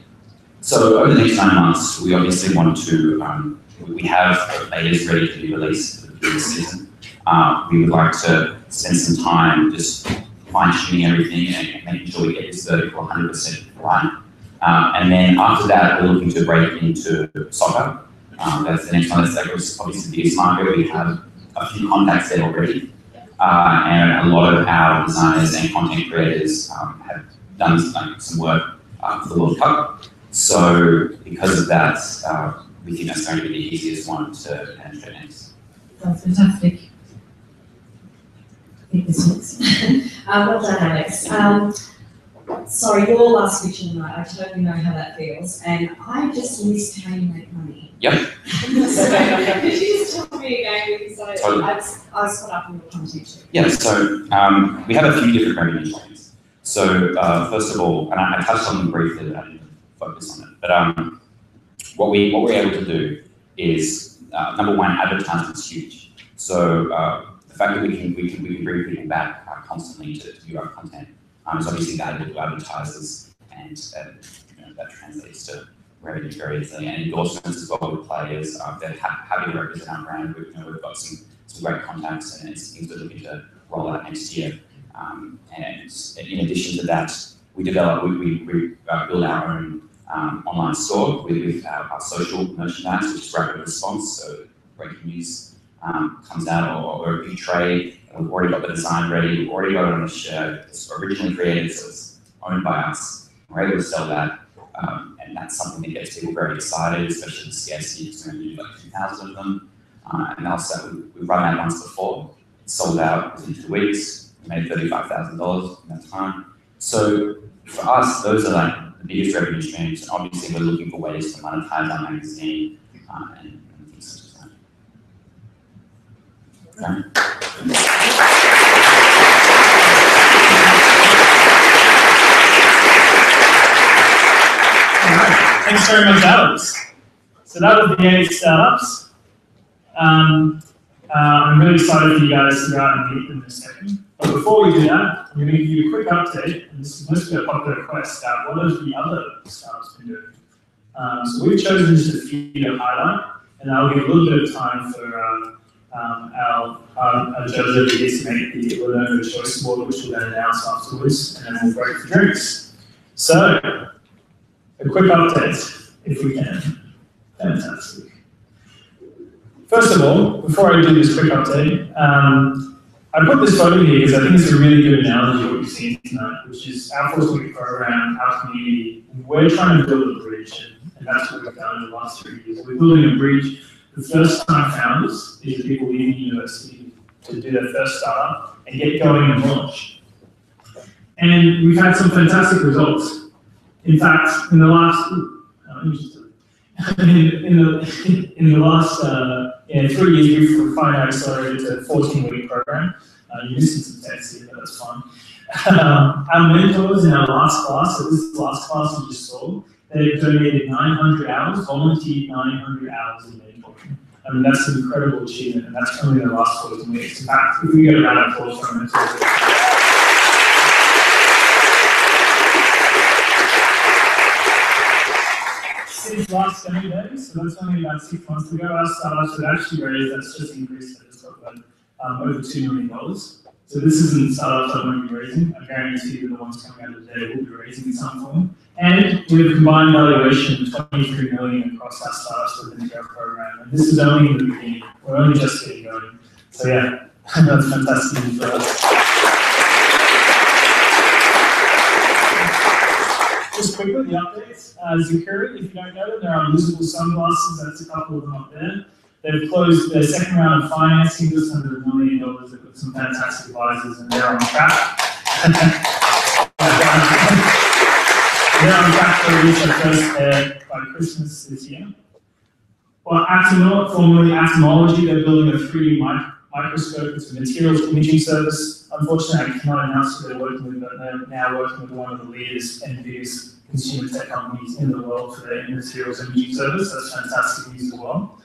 So over the next nine months, we obviously want to, um, we have betas ready to be released for the season. Uh, we would like to spend some time just fine tuning everything and making sure we get this vertical 100% right. Um, and then after that, we're looking to break into soccer. Um, that's the next one. That's like obviously the biggest market. We have a few contacts there already. Uh, and a lot of our designers and content creators um, have done like, some work uh, for the World Cup. So because of that, uh, we think that's going to be the easiest one to penetrate next. That's fantastic. I think this. Uh, well done, Alex. Um, sorry, your last speech of the night, I totally know how that feels, and I just missed how you make money. Yep. so, could you just tell me again, because I, Totally. I, was, I was caught up in content too. Yeah, so um, we have a few different revenue streams. So uh, first of all, and I, I touched on them briefly, but I didn't focus on it. But um, what we what we're able to do is uh, number one, advertising is huge. So uh, the fact that we can we can we can bring people back uh, constantly to, to view our content um, is obviously valuable to advertisers, and uh, you know, that translates to revenue very easily and endorsements as well with players. Um, they're ha- happy to represent our brand. We've, you know, we've got some some great contacts and it's things we're looking to roll out next year. Um, and in addition to that, we develop, we, we, we uh, build our own um, online store with, with our, our, social merchandise, which is rapid response. So breaking news um, comes out or, or new trade, we've already got the design ready. We've already got it on the shirt. It's originally created, so it's owned by us. We're able to sell that. Um, and that's something that gets people very excited, especially the scarcity, because we're going to do like 2,000 of them. Uh, and also, we, we've run that once before. It sold out within two weeks. We made $35,000 in that time. So for us, those are like the biggest revenue streams. And obviously, we're looking for ways to monetize our magazine uh, and, and, things such as that. Okay. Thanks very much, Alex. So that was the eight startups. Um, uh, I'm really excited for you guys to go out and meet them in a second. But before we do that, I'm going to give you a quick update, and this is mostly a popular request about what have the other startups been doing. Um, so we've chosen just a few to highlight, and I'll give a little bit of time for uh, um, our, our, our Joseph here to make the Lenovo Choice Award, which we'll then announce afterwards, and then we'll break for drinks. So, a quick update, if we can. Fantastic. First of all, before I do this quick update, um, I put this photo here because I think it's a really good analogy of what we've seen tonight, which is our Week program, our community. We're trying to build a bridge, and that's what we've done in the last three years. We're building a bridge for first-time founders, these are people leaving university to do their first startup and get going and launch. And we've had some fantastic results. In fact, in the last, in, in, the, in the last uh, yeah, three years, we've finally accelerated to a 14-week program. Uh, you're missing some text here, but that's fine. Um, our mentors in our last class, so this last class we just saw, they've donated 900 hours, volunteered 900 hours in mentoring. I mean, that's an incredible achievement, and that's only the last 14 weeks. In fact, if we get a round of applause our mentors. since last 70 days, so that's only about six months ago, our startups had actually raised, that's just increased, I just talked about, um, over $2 million. So this isn't startups that won't be raising. I guarantee you the ones coming out of the day will be raising in some form. And we have a combined valuation of 23 million across our startups within the program. And this is only the beginning. We're only just getting going. So yeah, that's fantastic for us. just quickly, the updates. Uh, Zakuri, if you don't know them, they're our invisible sunglasses. That's a couple of them up there. They've closed their second round of financing, just under a million dollars. They've got some fantastic advisors, and they're on track. to reach their first air uh, by Christmas this year. Well, Atomology, formerly Atomology, they're building a 3D mic microscope. It's a materials imaging service. Unfortunately, I cannot announce who they're working with, but they're now working with one of the leaders and biggest consumer tech companies in the world for their materials imaging service. That's fantastic news as well.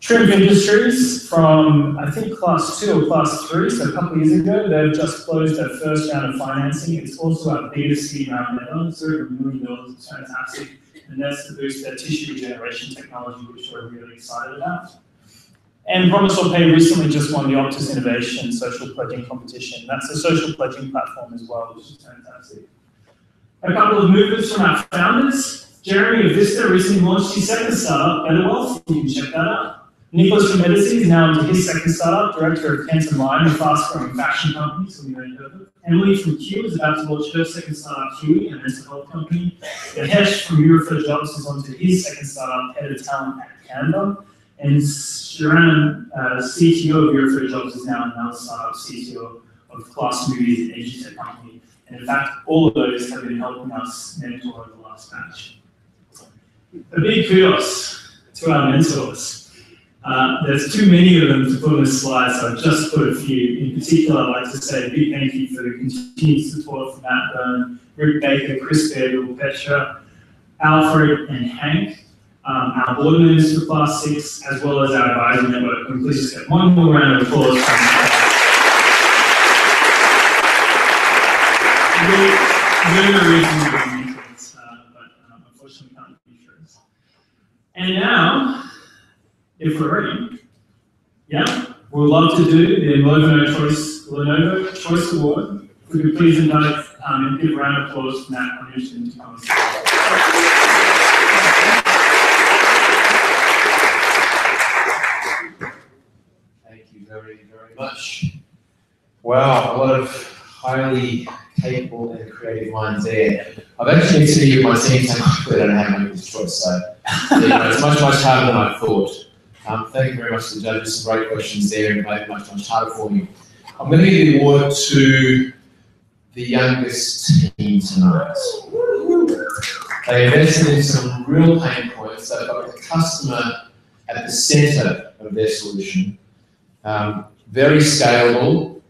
Trimp Industries from, I think, class two or class three, so a couple of years ago, they've just closed their first round of financing. It's also our biggest seed round ever, it's over a million dollars, it's fantastic. And that's to boost their tissue regeneration technology, which we're really excited about. And Promise or Pay recently just won the Optus Innovation Social Pledging Competition. That's a social pledging platform as well, which is fantastic. A couple of movements from our founders. Jeremy of Vista recently launched his second startup, Better Wealth. You can check that out. Nicholas from Medici is now into his second startup, director of Canton Line, a fast-growing fashion company, so we already heard of. Emily from Q is about to launch her second startup, Huey, a mental health company. Yahesh from Eurofur Jobs is onto his second startup, Head of Talent at Canva. And Sharon, uh, CTO of Eurofur Jobs, is now another startup CTO of Class Movies, an edutech company. And in fact, all of those have been helping us mentor over the last batch. A big kudos to our mentors. Uh, there's too many of them to put on this slide, so I've just put a few. In particular, I'd like to say a big thank you for the continued support from Matt Byrne, Rick Baker, Chris Beardle, Petra, Alfred, and Hank. um, our board members for class six, as well as our advisory network. And please get one more round of applause. Uh, sure. And now, if we're ready, yeah, we'd love to do the Lenovo Choice, Lenovo Choice Award. Could please invite um, and give a round of applause Matt Corniston to come. Thank you very, very much. Wow, a lot of highly capable and creative minds there. I've actually interviewed my team quickly I don't have any choice, so you know, it's much, much harder than I thought. Um, thank you very much to the judges, some great questions there and made it much, much harder for me. I'm going to give the award to the youngest team tonight. They invested in some real pain points. They've got the customer at the centre of their solution. Um, very scalable,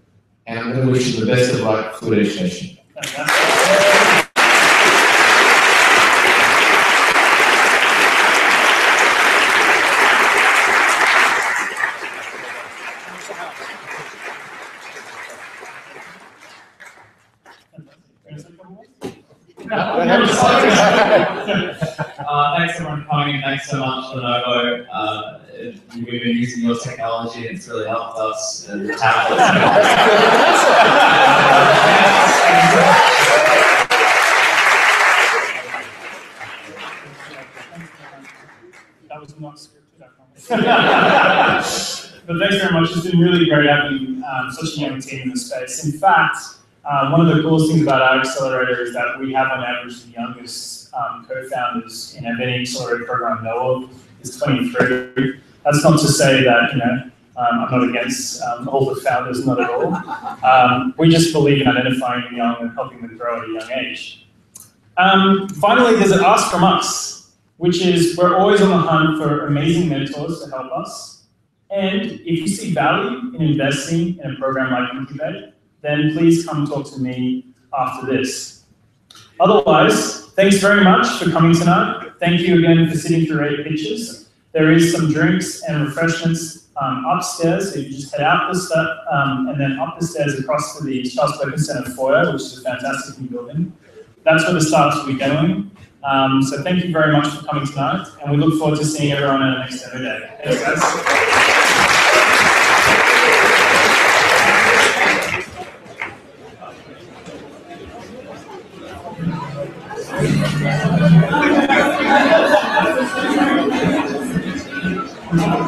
and I'm going to wish them the best of luck for education. Uh, thanks everyone for coming and thanks so much Lenovo. Uh, it- we've been using your technology and it's really helped us and That was not scripted, I promise. but thanks very much. It's been really great having um, such a young team in the space. In fact, uh, one of the coolest things about our accelerator is that we have on average the youngest um, co-founders in any accelerator program know of is 23. That's not to say that, you know, um, I'm not against um, the founders, not at all. Um, we just believe in identifying the young and helping them grow at a young age. Um, finally, there's an ask from us, which is we're always on the hunt for amazing mentors to help us. And if you see value in investing in a program like Incubate, then please come talk to me after this. Otherwise, thanks very much for coming tonight. Thank you again for sitting through eight pitches. There is some drinks and refreshments um, upstairs, so you just head out the step um, and then up the stairs across to the Charles Perkins Center foyer, which is a fantastic new building. That's where the startups will be going. Um, so thank you very much for coming tonight, and we look forward to seeing everyone at our next demo. Thanks, guys. どうぞ。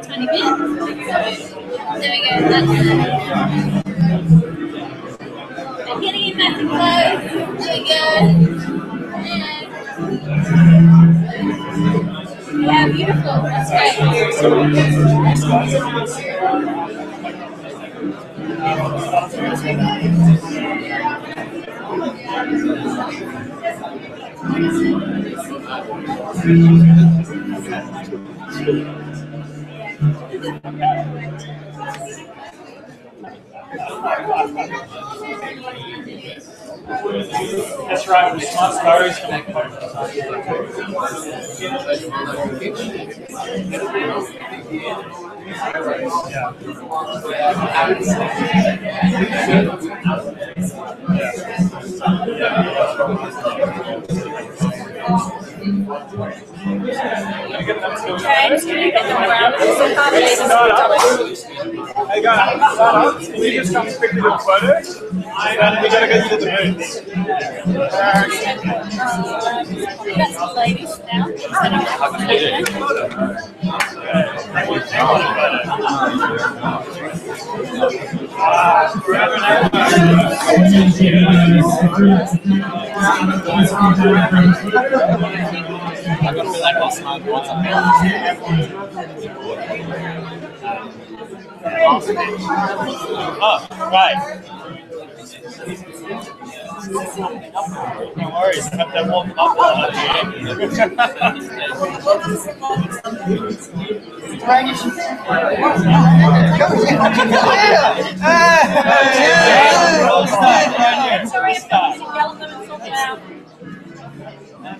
tiny bit. There we go. That's it. I'm getting it nice close. There we go. And yeah, beautiful. That's great. right, that's right, with smart stories Yeah. James, can you get the brown? So part of this is Hey guys, start up. Can you just come quickly to the photos? And we gotta go to the. That's the ladies now. I got feel like I'll smile once Oh, right. No worries, I have that one Sorry, I'm using yellow lemon salt Make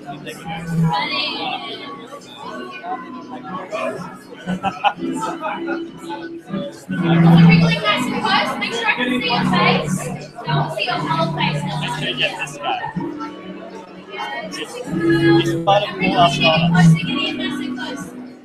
sure I can see your face. To see your whole face. Okay, get this guy. Just part of the last